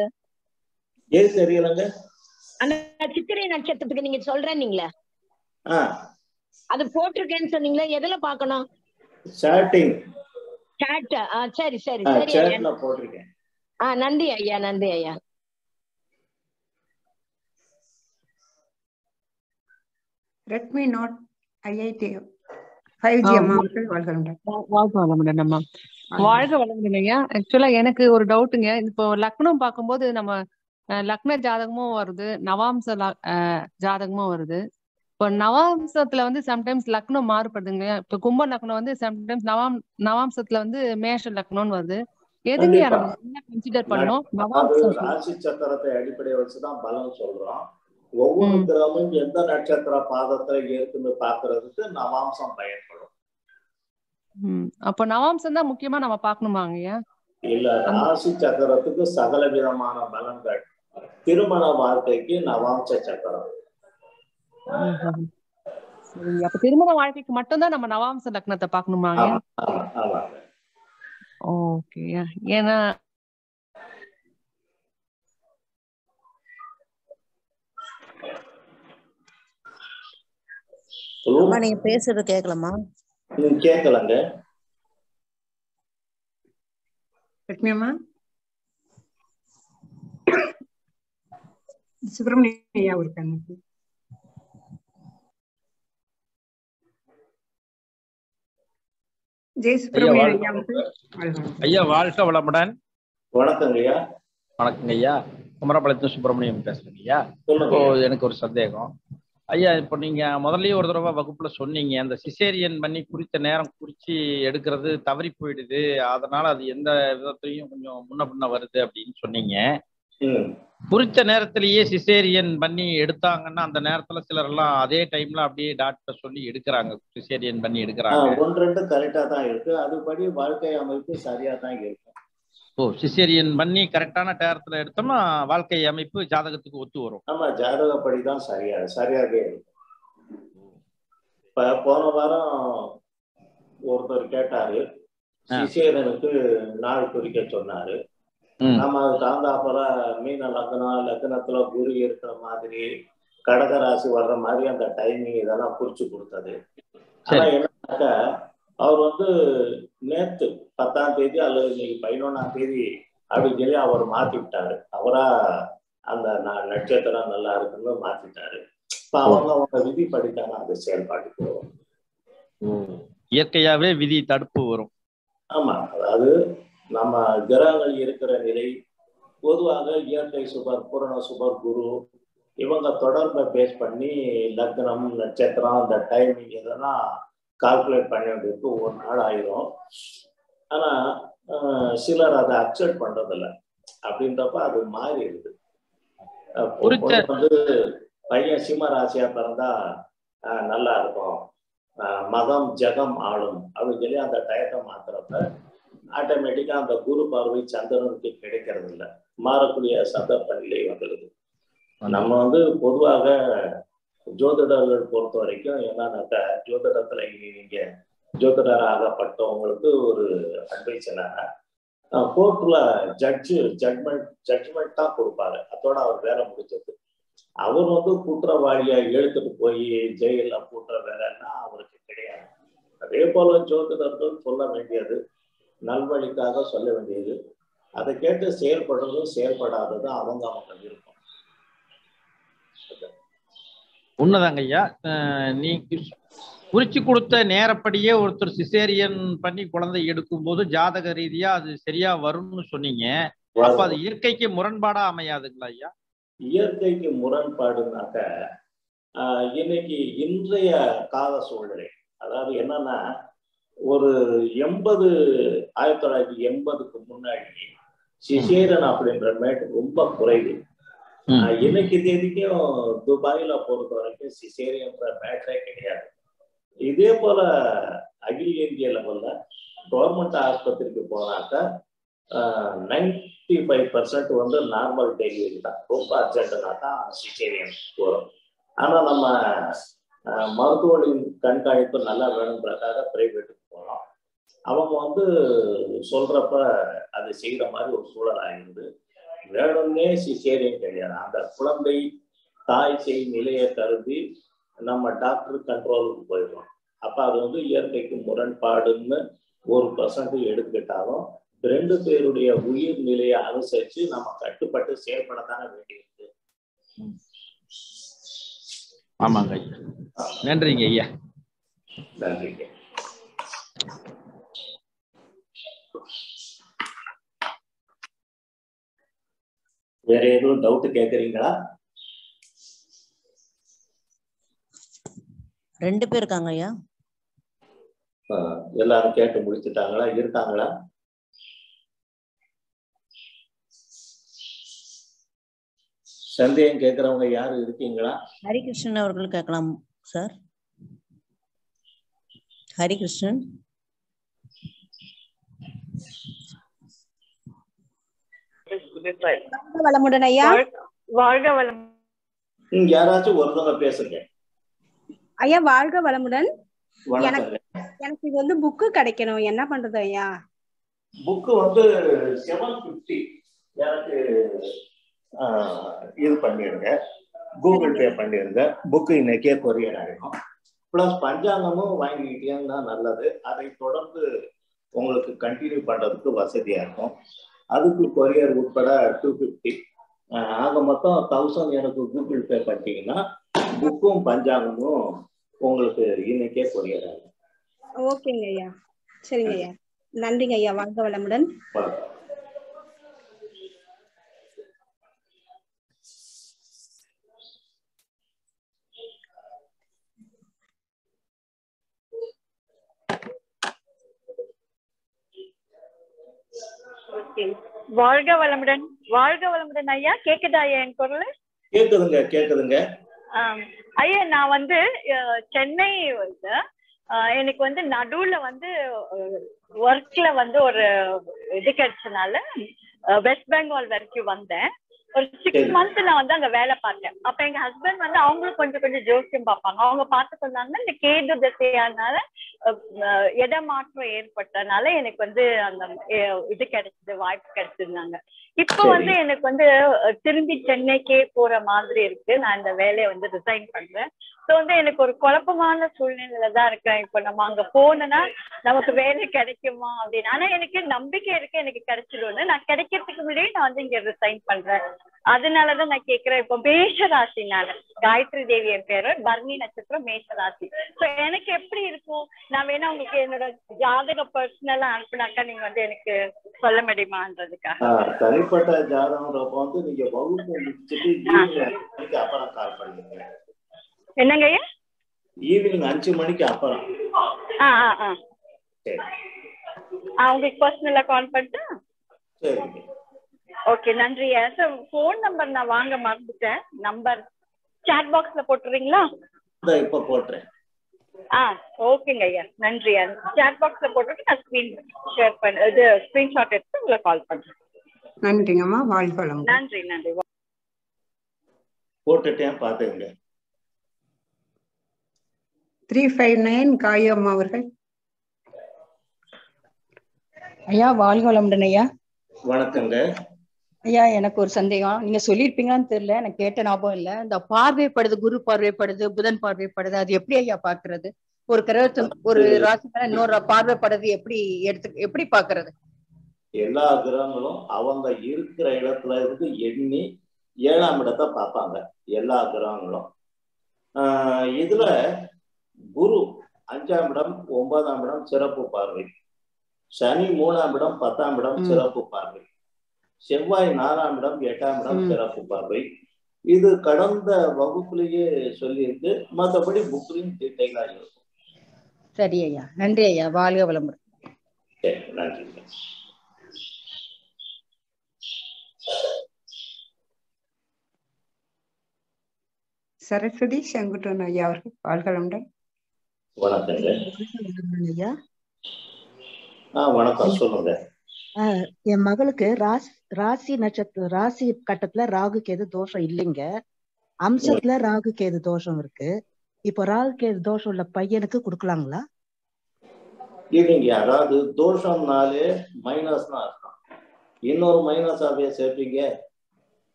ஏன் தெரியலங்க? அந்த சித்திரை நட்சத்திரத்துக்கு நீங்க சொல்றேன்னீங்களே ஆ. அது போட்டிருக்கேன்னு சொன்னீங்களே எதுல பாக்கணும் சாட்டிங் சாட் சரி சரி சரி போட்டிருக்கேன். ஆ நன்றி ஐயா நன்றி ஐயா. Redmi note IIT five G அம்மா அவர்கள் வாழ்க வளமுடன் அம்மா. வாழ்க வளமுடன் ஐயா. ஆக்சுவலா எனக்கு ஒரு டவுட்டுங்க இப்போ லக்னம் பார்க்கும்போது நம்ம லக்ன ஜாதகமும் வருது. நவாம்ச ஜாதகமும் வருது. இப்போ நவாம்சத்துல வந்து சம்டைம்ஸ் லக்னம் மாறுபடுதுங்க. இப்போ கும்ப லக்னம் வந்து சம்டைம்ஸ் நவாம் நவாம்சத்துல வந்து மேஷ லக்னம்னு வருது. எதுங்க கன்சிடர் பண்ணோம் நவாம்சம். ராசி சக்கரத்தை அடிப்படையை வச்சுதான் பலன் சொல்றோம். ஒவ்வொரு கிரகமும் எந்த நட்சத்திர பாதத்துல இருக்குன்னு பாக்குறதுக்கு நவாம்சம் பயன்படும். அப்போ நவாம்சம் தான் முக்கியமா நம்ம பார்க்கணுமாங்க ஐயா இல்ல ராசி சக்கரத்துக்கு சகல விதமான பலன்கள். திருமண வாழ்க்கைக்கு நவாம்ச சக்கரம். அப்ப திருமண வாழ்க்கைக்கு மட்டும்தான் நம்ம நவாம்ச லக்னத்தை ஆமாங்க ஓகே. ஏன்னா அம்மா நீங்க பேசுறது கேட்கலாமா கேட்கலங்க லட்சுமி அம்மா சுப்பிரமணிய இருக்காங்க. ஜெய் ஐயா வாழ்க வளமுடன். வணக்கங்க ஐயா. வணக்கங்க ஐயா. குமரபாளையத்து சுப்பிரமணியம் பேசுறேங்க ஐயா. சொல்லுங்க இப்போ ஐயா. எனக்கு ஒரு சந்தேகம். ஐயா இப்போ நீங்க முதல்லயே ஒரு தடவை வகுப்புல சொன்னீங்க. அந்த சிசேரியன் பண்ணி குறித்த நேரம் குறிச்சு எடுக்கிறது தவறி போயிடுது. அதனால அது எந்த விதத்திலையும் கொஞ்சம் முன்ன பின்ன வருது அப்படின்னு சொன்னீங்க. குறித்த நேரத்திலேயே சிசேரியன் பண்ணி எடுத்தாங்கன்னா அந்த நேரத்துல சிலர் எல்லாம் அதே டைம்ல அப்படியே டாக்டர் சொல்லி எடுக்கிறாங்க. சிசேரியன் பண்ணி எடுக்கிறாங்க. ஒன்று ரெண்டு கரெக்டா தான் இருக்கு. அதுபடி வாழ்க்கை அமைப்பு சரியா தான் இருக்கும் ஓ சிசேரியன் பண்ணி கரெக்டான நேரத்துல எடுத்தோம்னா வாழ்க்கை அமைப்பு ஜாதகத்துக்கு ஒத்து வரும். ஆமா ஜாதகப்படி தான் சரியா சரியாகவே இருக்கும். இப்ப போன வாரம் ஒருத்தர் கேட்டாரு சிசேரனுக்கு நாள் குறிக்க சொன்னாரு. நம்ம அது தகுந்தாப்புல மீன லக்னம் லக்னத்துல குரு இருக்கிற மாதிரி கடக ராசி வர்ற மாதிரி அந்த டைமிங் இதெல்லாம் குறிச்சு கொடுத்தது. ஆனா. என்னன்னாக்கா அவர் வந்து நேத்து பத்தாம் தேதி அல்லது இன்னைக்கு பதினொன்னாம் தேதி அப்படின்னு சொல்லி அவர் மாத்தி விட்டாரு அவரா அந்த நட்சத்திரம் நல்லா இருக்குன்னு மாத்திட்டாரு. இப்ப அவங்க அவங்க விதி படித்தாங்க அந்த செயல்பாட்டுக்கு. வரும் இயற்கையாவே விதி தடுப்பு வரும். ஆமா. அதாவது நம்ம கிரகங்கள் இருக்கிற நிலை பொதுவாக இயற்கை சுபர் பூரண சுபர் குரு இவங்க தொடர்பை பேஸ் பண்ணி லக்னம் நட்சத்திரம் அந்த டைமிங் இதெல்லாம் கால்குலேட் பண்ண வேண்டியதுக்கு ஒரு நாள் ஆயிரும். ஆனா ஆஹ், சிலர் அதை அக்செப்ட் பண்றதில்ல. அப்படின்றப்ப அது மாறிடுது. வந்து பையன் சிம்ம ராசியா பிறந்தா நல்லா இருக்கும். மகம் ஜெகம் ஆளும் அப்படின்னு சொல்லி அந்த டயத்தை மாத்துறப்ப ஆட்டோமேட்டிக்கா அந்த குரு பார்வை சந்திரனுக்கு கிடைக்கிறது இல்லை மாறக்கூடிய சந்தர்ப்ப நிலை வந்துடுது. நம்ம வந்து பொதுவாக ஜோதிடர்கள் பொறுத்த வரைக்கும் என்னன்னாக்கா ஜோதிடத்துல நீங்க ஜோதிடர் ஆகப்பட்டவங்களுக்கு ஒரு அட்வைஸ் என்னன்னா கோர்ட்ல ஜட்ஜு ஜட்மெண்ட் ஜட்மெண்ட் தான் கொடுப்பாரு. அதோட அவர் வேலை முடிஞ்சது. அவர் வந்து குற்றவாளியா எழுத்துட்டு போய் ஜெயில கூட்டுற வேலைன்னா அவருக்கு கிடையாது. அதே போல ஜோதிடர்கள் சொல்ல வேண்டியது நல்வழிக்காக சொல்ல வேண்டியது. அதை கேட்டு செயல்படுறதும் செயல்படாததும் அவங்க அவங்க விருப்பம் உண்மைதாங்க ஐயா நீங்க குறிச்சு கொடுத்த நேரப்படியே ஒருத்தர் சிசேரியன் பண்ணி குழந்தை எடுக்கும் போது ஜாதக ரீதியா அது சரியா வரும்னு சொன்னீங்க. அப்ப அது இயற்கைக்கு முரண்பாடா அமையாதுங்களா ஐயா? இயற்கைக்கு முரண்பாடுனாக்க இன்னைக்கு இன்றைய கால சூழ்நிலை அதாவது என்னன்னா ஒரு எண்பது ஆயிரத்தி தொள்ளாயிரத்தி எண்பதுக்கு முன்னாடி சிசேரன் அப்படின்ற மேட் ரொம்ப குறைவு. இன்னைக்கு தேதிக்கும் துபாயில பொறுத்த வரைக்கும் சிசேரியன்ற மேட்டரே கிடையாது. இதே போல அகில இந்திய லெவல்ல கவர்மெண்ட் ஆஸ்பத்திரிக்கு போனாக்கா நைன்டி ஃபைவ் பர்சன்ட் வந்து நார்மல் டெலிவரி தான். ரொம்ப அர்ஜென்ட்னா தான் சிசேரியன் போகிறோம் ஆனா நம்ம மருத்துவர்களின் கண்காணிப்பு நல்லா வேணுன்றக்காக பிரைவேட்டுக்கு போனோம் அவங்க வந்து சொல்றப்ப அது செய்யற மாதிரி ஒரு சூழல் ஆயிருது வேணும்னே சிசேரியன் கிடையாது அந்த குழந்தை தாய் செய் நிலையை கருதி நம்ம டாக்டர் கண்ட்ரோலுக்கு போயிடுறோம். அப்ப அது வந்து இயற்கைக்கு முரண்பாடுன்னு ஒரு பர்சன்ட் எடுத்துக்கிட்டாலும் ரெண்டு பேருடைய உயிர் நிலையை அனுசரிச்சு நம்ம கட்டுப்பட்டு செயல்படத்தானே வேண்டியிருக்கு. ஆமாங்க ஐயா. நன்றிங்க ஐயா. நன்றிங்க. வேற எதுவும் டவுட் கேக்குறீங்களா? ரெண்டு பேர் இருக்காங்க ஐயா. எல்லாரும் கேட்டு முடிச்சுட்டாங்களா? இருக்காங்களா? சந்தேகம் கேட்கறவங்க யாரும் இருக்கீங்களா? ஹரிகிருஷ்ணன் அவர்கள் கேட்கலாம் சார். ஹரிகிருஷ்ணன் வாழ்க வளமுடன் ஐயா. வாழ்க வளம் யாராச்சும் ஒருத்தவங்க பேசுங்க. ஐயா வாழ்க வளமுடன். எனக்கு எனக்கு இது வந்து புக்கு கிடைக்கணும். என்ன பண்றது ஐயா? புக்கு வந்து செவன் பிப்டி எனக்கு ஆஹ், இது பண்ணிடுங்க. கூகுள் பே பண்ணிடுங்க. புக்கு இன்னைக்கே கொரியர் ஆகிடும் ப்ளஸ் பஞ்சாங்கமும் வாங்கிக்கிட்டீங்கன்னா நல்லது. அதை தொடர்ந்து உங்களுக்கு கண்டினியூ பண்றதுக்கு வசதியா இருக்கும். அதுக்கு கொரியர் உட்பட டூ ஃபிஃப்டி ஆக மொத்தம் தௌசண்ட் எனக்கு கூகுள் பே பண்ணிட்டீங்கன்னா புக்கும் பஞ்சாங்கமும் உங்களுக்கு இன்னைக்கே கொரியர் ஆகும். ஓகேங்க ஐயா. சரிங்க ஐயா. நன்றிங்க ஐயா. வாழ்க வளமுடன். ஓகே வாழ்க வளமுடன். வாழ்க வளமுடன் ஐயா. கேக்குதா ஐயா என் குரல்? கேக்குதுங்க கேக்குதுங்க. ஐயா நான் வந்து சென்னை வந்து எனக்கு வந்து நடுவுல வந்து ஒர்க்ல வந்து ஒரு இது கிடைச்சனால வெஸ்ட் பெங்கால் வரைக்கும் வந்தேன். ஒரு சிக்ஸ் மந்த் நான் வந்து அங்க வேலை பார்த்தேன். அப்ப எங்க ஹஸ்பண்ட் வந்து அவங்களும் கொஞ்சம் கொஞ்சம் ஜோசியம் பார்ப்பாங்க. அவங்க பார்த்து சொன்னாங்கன்னா இந்த கேது திசையானால இடமாற்றம் ஏற்பட்டனால எனக்கு வந்து அந்த இது கிடைச்சது வாய்ப்பு கிடைச்சிருந்தாங்க. இப்போ. வந்து எனக்கு வந்து திரும்பி சென்னைக்கே போற மாதிரி இருக்கு. நான் இந்த வேலையை வந்து ரிசைன் பண்றேன். ஸோ வந்து எனக்கு ஒரு குழப்பமான சூழ்நிலையில தான் இருக்கேன். இப்போ நம்ம அங்க போனோம்னா நமக்கு வேலை கிடைக்குமா அப்படின்னு. ஆனா எனக்கு நம்பிக்கை இருக்கு எனக்கு கிடைச்சிடும்னு நான் கிடைக்கிறதுக்கு முன்னாடியே நான் வந்து இங்க ரிசைன் பண்றேன். அதனாலதான் நான் கேக்குறேன். இப்போ மேஷ ராசி நான் காயத்ரி தேவி என் பேரு பர்ணி நட்சத்திரம் மேஷ ராசி ஸோ எனக்கு எப்படி இருக்கும்? நான் வேணா உங்களுக்கு என்னோட ஜாதக பர்சனலா அனுப்புனாக்கா நீங்க வந்து எனக்கு சொல்ல முடியுமான்றதுக்காக. தனிப்பட்ட ஜாதகம் வந்து நீங்க வகுப்பு முடிச்சுட்டு அப்புறம் கால் பண்ணுங்க. என்னங்க ஐயா? ஈவினிங் அஞ்சு மணிக்கு அப்புறம். ஆ ஆ ஆ. சரி. ஆ உங்களுக்கு பர்சனலா கால் பண்ணிட்டு? சரிங்க ஓகே நன்றி சார் ஃபோன் நம்பர் நான் வாங்க மறந்துட்டேன். நம்பர் சாட் பாக்ஸ்ல போட்டுறீங்களா? இப்ப போட்டுறேன். ஆ ஓகேங்க ஐயா. நன்றி சாட் பாக்ஸ்ல போட்டுட்டு நான் ஸ்க்ரீன் ஷேர் பண்ண இது ஸ்கிரீன்ஷாட் எடுத்து உங்களை கால் பண்றேன். நன்றிங்கம்மா. வாழ்க நன்றி நன்றி. போட்டுட்டேன் பாத்துங்க த்ரீ ஃபைவ் நைன் காயம்மா அவர்கள். ஐயா வாழ்க வளமுடன் ஐயா. வணக்கங்க. ஐயா எனக்கு ஒரு சந்தேகம். நீங்க சொல்லியிருப்பீங்களான்னு தெரியல. எனக்கு கேட்ட ஞாபகம் இல்ல. இந்த பார்வைப்படுது குரு பார்வைப்படுது புதன் பார்வைப்படுது. அது எப்படி ஐயா பாக்குறது ஒரு கிரகத்து ஒரு ராசி மேல இன்னொரு பார்வைப்படுறது எப்படி எடுத்து எப்படி பாக்குறது எல்லா கிரகங்களும் அவங்க இருக்கிற இடத்துல இருந்து எண்ணி ஏழாம் இடத்தை பார்ப்பாங்க. எல்லா கிரகங்களும். இதுல குரு அஞ்சாம் இடம் ஒன்பதாம் இடம் சிறப்பு பார்வை. சனி மூணாம் இடம் பத்தாம் இடம். சிறப்பு பார்வை. செவ்வாய் நாலாம் இடம் எட்டாம் இடம். சிறப்பு பார்வை. இது கடந்த வகுப்புலயே சொல்லியிருக்கு. மற்றபடி புக்லையும் டீட்டெயிலா இருக்கும். சரி ஐயா. நன்றி ஐயா. வாழ்க வளமுடன். நன்றி. சரஸ்வதி செங்குட்டன் ஐயா அவர்கள் வாழ்க வளமுடன். வணக்கங்க. ஐயா? ஆ வணக்கம். சொல்லுங்க. என் மகளுக்கு ராசி ராசி நட்சத்திர ராசி கட்டத்துல ராகு கேது தோஷம் இல்லைங்க. அம்சத்துல ராகு கேது தோஷம் இருக்கு. இப்போ ராகு கேது தோஷம் உள்ள பையனுக்கு கொடுக்கலாங்களா? இல்லைங்க அதாவது தோஷம்னாலே மைனஸ் தான் இருக்கும் இன்னொரு மைனஸ் அப்படியே சேர்ப்பீங்க.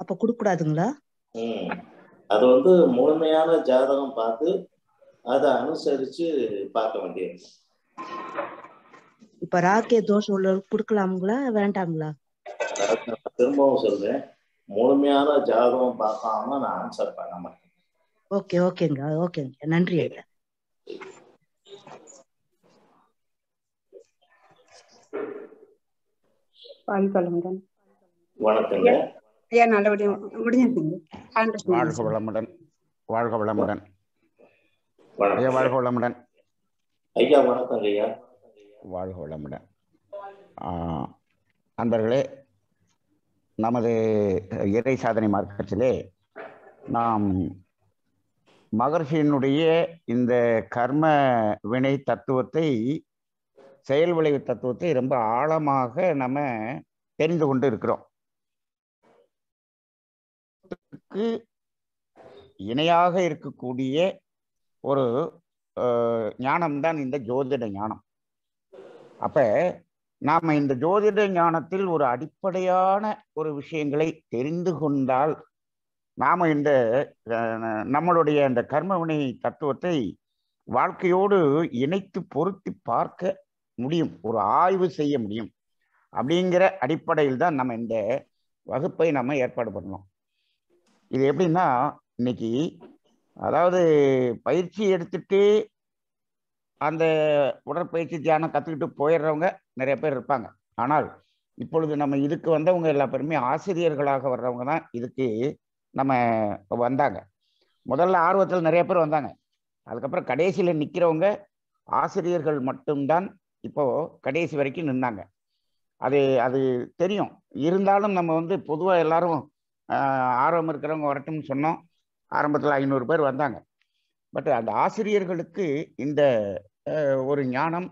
அப்ப கொடுக்க கூடாதுங்களா அது வந்து முழுமையான ஜாதகம் பார்த்து அதை அனுசரிச்சு பார்க்க வேண்டியது. இப்ப ராகு கேது தோஷம் உள்ள கொடுக்கலாங்களா வேண்டாங்களா அதாவது நான் திரும்பவும் சொல்றேன். முழுமையான ஜாதகம் பார்க்காம நான் ஆன்சர் பண்ண மாட்டேன். ஓகே ஓகேங்க ஓகேங்க. நன்றி ஐயா. வணக்கங்க. ஐயா நல்லபடியா முடிஞ்சிருக்கீங்க. வாழ்க வளமுடன். வாழ்க வளமுடன். வணக்கம். ஐயா வாழ்க வளமுடன். ஐயா வணக்கங்க ஐயா. வாழ்க வளமுடன். அன்பர்களே நமது இறை சாதனை மார்க்கத்திலே நாம் மகர்ஷியினுடைய இந்த கர்ம வினை தத்துவத்தை செயல் விளைவு தத்துவத்தை ரொம்ப ஆழமாக நம்ம தெரிந்து கொண்டு இருக்கிறோம். க்கு இணையாக இருக்கக்கூடிய ஒரு ஞானம் ஞானம்தான் இந்த ஜோதிட ஞானம். அப்ப நாம இந்த ஜோதிட ஞானத்தில் ஒரு அடிப்படையான ஒரு விஷயங்களை தெரிந்து கொண்டால் நாம இந்த நம்மளுடைய இந்த கர்மவினை தத்துவத்தை வாழ்க்கையோடு இணைத்து பொருத்தி பார்க்க முடியும். ஒரு ஆய்வு செய்ய முடியும். அப்படிங்கிற அடிப்படையில் தான் நம்ம இந்த வகுப்பை நம்ம ஏற்பாடு பண்ணோம் இது எப்படின்னா இன்னைக்கு அதாவது பயிற்சி எடுத்துட்டு அந்த உடற்பயிற்சி தியானம் கற்றுக்கிட்டு போயிடுறவங்க நிறைய பேர் இருப்பாங்க. ஆனால் இப்பொழுது நம்ம இதுக்கு வந்தவங்க எல்லா பேருமே ஆசிரியர்களாக வர்றவங்க தான் இதுக்கு நம்ம வந்தாங்க. முதல்ல ஆர்வத்தில் நிறைய பேர் வந்தாங்க. அதுக்கப்புறம் கடைசியில் நிற்கிறவங்க ஆசிரியர்கள் மட்டும்தான் இப்போ கடைசி வரைக்கும் நின்னாங்க. அது அது தெரியும். இருந்தாலும் நம்ம வந்து பொதுவாக எல்லாரும் ஆர்வம் இருக்கிறவங்க வரட்டும்னு சொன்னோம். ஆரம்பத்தில் ஐநூறு பேர் வந்தாங்க. பட் அந்த ஆசிரியர்களுக்கு இந்த ஒரு ஞானம்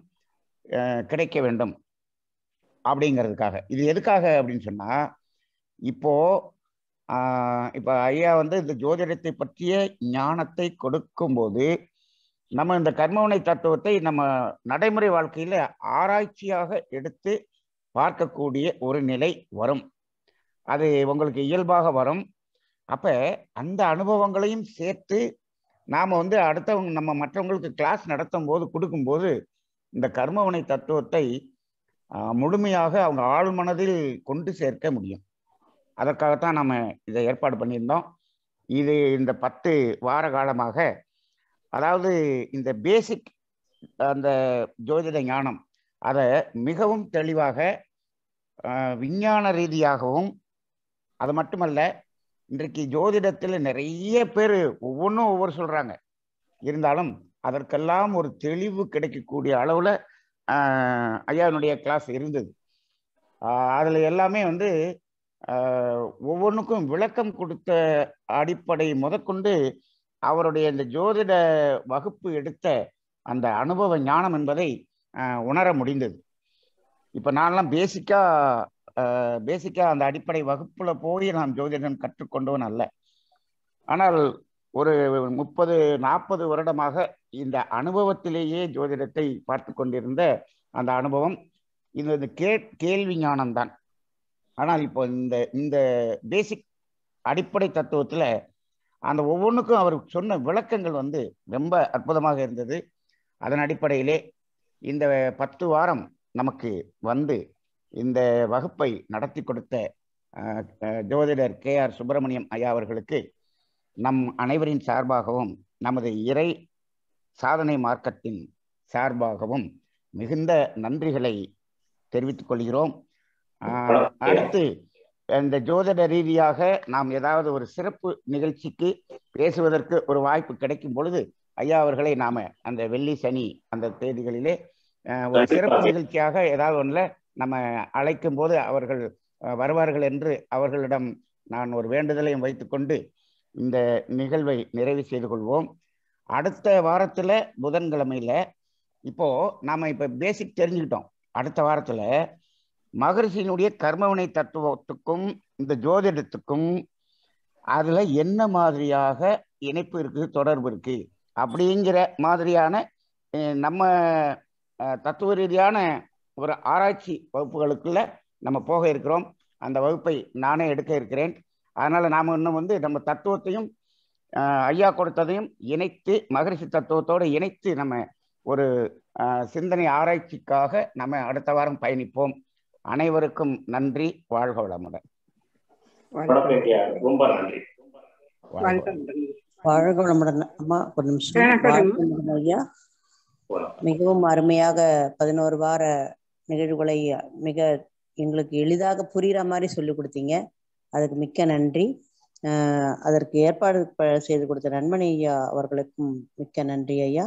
கிடைக்க வேண்டும் அப்படிங்கிறதுக்காக. இது எதுக்காக அப்படின்னு சொன்னால் இப்போ இப்போ ஐயா வந்து இந்த ஜோதிடத்தை பற்றிய ஞானத்தை கொடுக்கும்போது நம்ம இந்த கர்மவினை தத்துவத்தை நம்ம நடைமுறை வாழ்க்கையில் ஆராய்ச்சியாக எடுத்து பார்க்கக்கூடிய ஒரு நிலை வரும். அது உங்களுக்கு இயல்பாக வரும். அப்ப அந்த அனுபவங்களையும் சேர்த்து நாம வந்து அடுத்தவங்க நம்ம மற்றவங்களுக்கு கிளாஸ் நடத்தும் போது கொடுக்கும்போது இந்த கர்மவனை தத்துவத்தை முழுமையாக அவங்க ஆழ்மனதில் கொண்டு சேர்க்க முடியும். அதற்காகத்தான் நம்ம இதை ஏற்பாடு பண்ணியிருந்தோம். இது இந்த பத்து வார காலமாக அதாவது இந்த பேசிக் அந்த ஜோதிட ஞானம் அதை மிகவும் தெளிவாக விஞ்ஞான ரீதியாகவும் அது மட்டுமல்ல இன்றைக்கு ஜோதிடத்தில் நிறைய பேர் ஒவ்வொன்றும் ஒவ்வொரு சொல்றாங்க. இருந்தாலும் அதற்கெல்லாம் ஒரு தெளிவு கிடைக்கக்கூடிய அளவுல ஐயாவினுடைய கிளாஸ் இருந்தது. அதில் அதுல எல்லாமே வந்து ஒவ்வொன்றுக்கும் விளக்கம் கொடுத்த அடிப்படை முதற்கொண்டு அவருடைய இந்த ஜோதிட வகுப்பு எடுத்த அந்த அனுபவ ஞானம் என்பதை உணர முடிந்தது. இப்போ நான்லாம் பேசிக்காக பேசிக்காக அந்த அடிப்படை வகுப்பில் போய் நாம் ஜோதிடம் கற்றுக்கொண்டவன் அல்ல. ஆனால் ஒரு முப்பது நாற்பது வருடமாக இந்த அனுபவத்திலேயே ஜோதிடத்தை பார்த்து கொண்டிருந்த அந்த அனுபவம் இந்த கே கேள்வி ஞானம்தான். ஆனால் இப்போ இந்த இந்த பேசிக் அடிப்படை தத்துவத்தில் அந்த ஒவ்வொன்றுக்கும் அவர் சொன்ன விளக்கங்கள் வந்து ரொம்ப அற்புதமாக இருந்தது. அதன் அடிப்படையிலே இந்த பத்து வாரம் நமக்கு வந்து இந்த வகுப்பை நடத்தி கொடுத்த ஜோதிடர் கே ஆர் சுப்பிரமணியம் ஐயா அவர்களுக்கு நம் அனைவரின் சார்பாகவும் நமது இறை சாதனை மார்க்கத்தின் சார்பாகவும் மிகுந்த நன்றிகளை தெரிவித்துக் கொள்கிறோம். அடுத்து இந்த ஜோதிட ரீதியாக நாம் ஏதாவது ஒரு சிறப்பு நிகழ்ச்சிக்கு பேசுவதற்கு ஒரு வாய்ப்பு கிடைக்கும் பொழுது ஐயா அவர்களை நாம அந்த வெள்ளி சனி அந்த தேதிகளிலே ஒரு சிறப்பு நிகழ்ச்சியாக ஏதாவது ஒன்றில் நம்ம அழைக்கும் போது அவர்கள் வருவார்கள் என்று அவர்களிடம் நான் ஒரு வேண்டுதலையும் வைத்துக்கொண்டு இந்த நிகழ்வை நிறைவு செய்து கொள்வோம். அடுத்த வாரத்தில் புதன்கிழமையில இப்போது நாம் இப்போ பேசிக் தெரிஞ்சுக்கிட்டோம். அடுத்த வாரத்தில் மகரிஷியினுடைய கர்மவினை தத்துவத்துக்கும் இந்த ஜோதிடத்துக்கும் அதில் என்ன மாதிரியாக இணைப்பு இருக்குது தொடர்பு இருக்குது அப்படிங்கிற மாதிரியான நம்ம தத்துவ ரீதியான ஒரு ஆராய்ச்சி வகுப்புகளுக்குள்ள நம்ம போக இருக்கிறோம். அந்த வகுப்பை நானே எடுக்க இருக்கிறேன். அதனால நாம இன்னும் வந்து நம்ம தத்துவத்தையும் ஐயா கொடுத்ததையும் இணைத்து மகரிஷி தத்துவத்தோடு இணைத்து நம்ம ஒரு ஆஹ், சிந்தனை ஆராய்ச்சிக்காக நம்ம அடுத்த வாரம் பயணிப்போம். அனைவருக்கும் நன்றி. வாழ்க வளமுடன். ரொம்ப நன்றி. வாழ்க வளமுடன். அம்மா ஒரு நிமிஷம். ஐயா. மிகவும் அருமையாக பதினோரு வார நிகழ்வுகளை மிக எங்களுக்கு எளிதாக புரிகிற மாதிரி சொல்லி கொடுத்தீங்க. அதுக்கு மிக்க நன்றி. அதற்கு ஏற்பாடு ப- செய்து கொடுத்த நண்பன் ஐயா அவர்களுக்கும் மிக்க நன்றி ஐயா.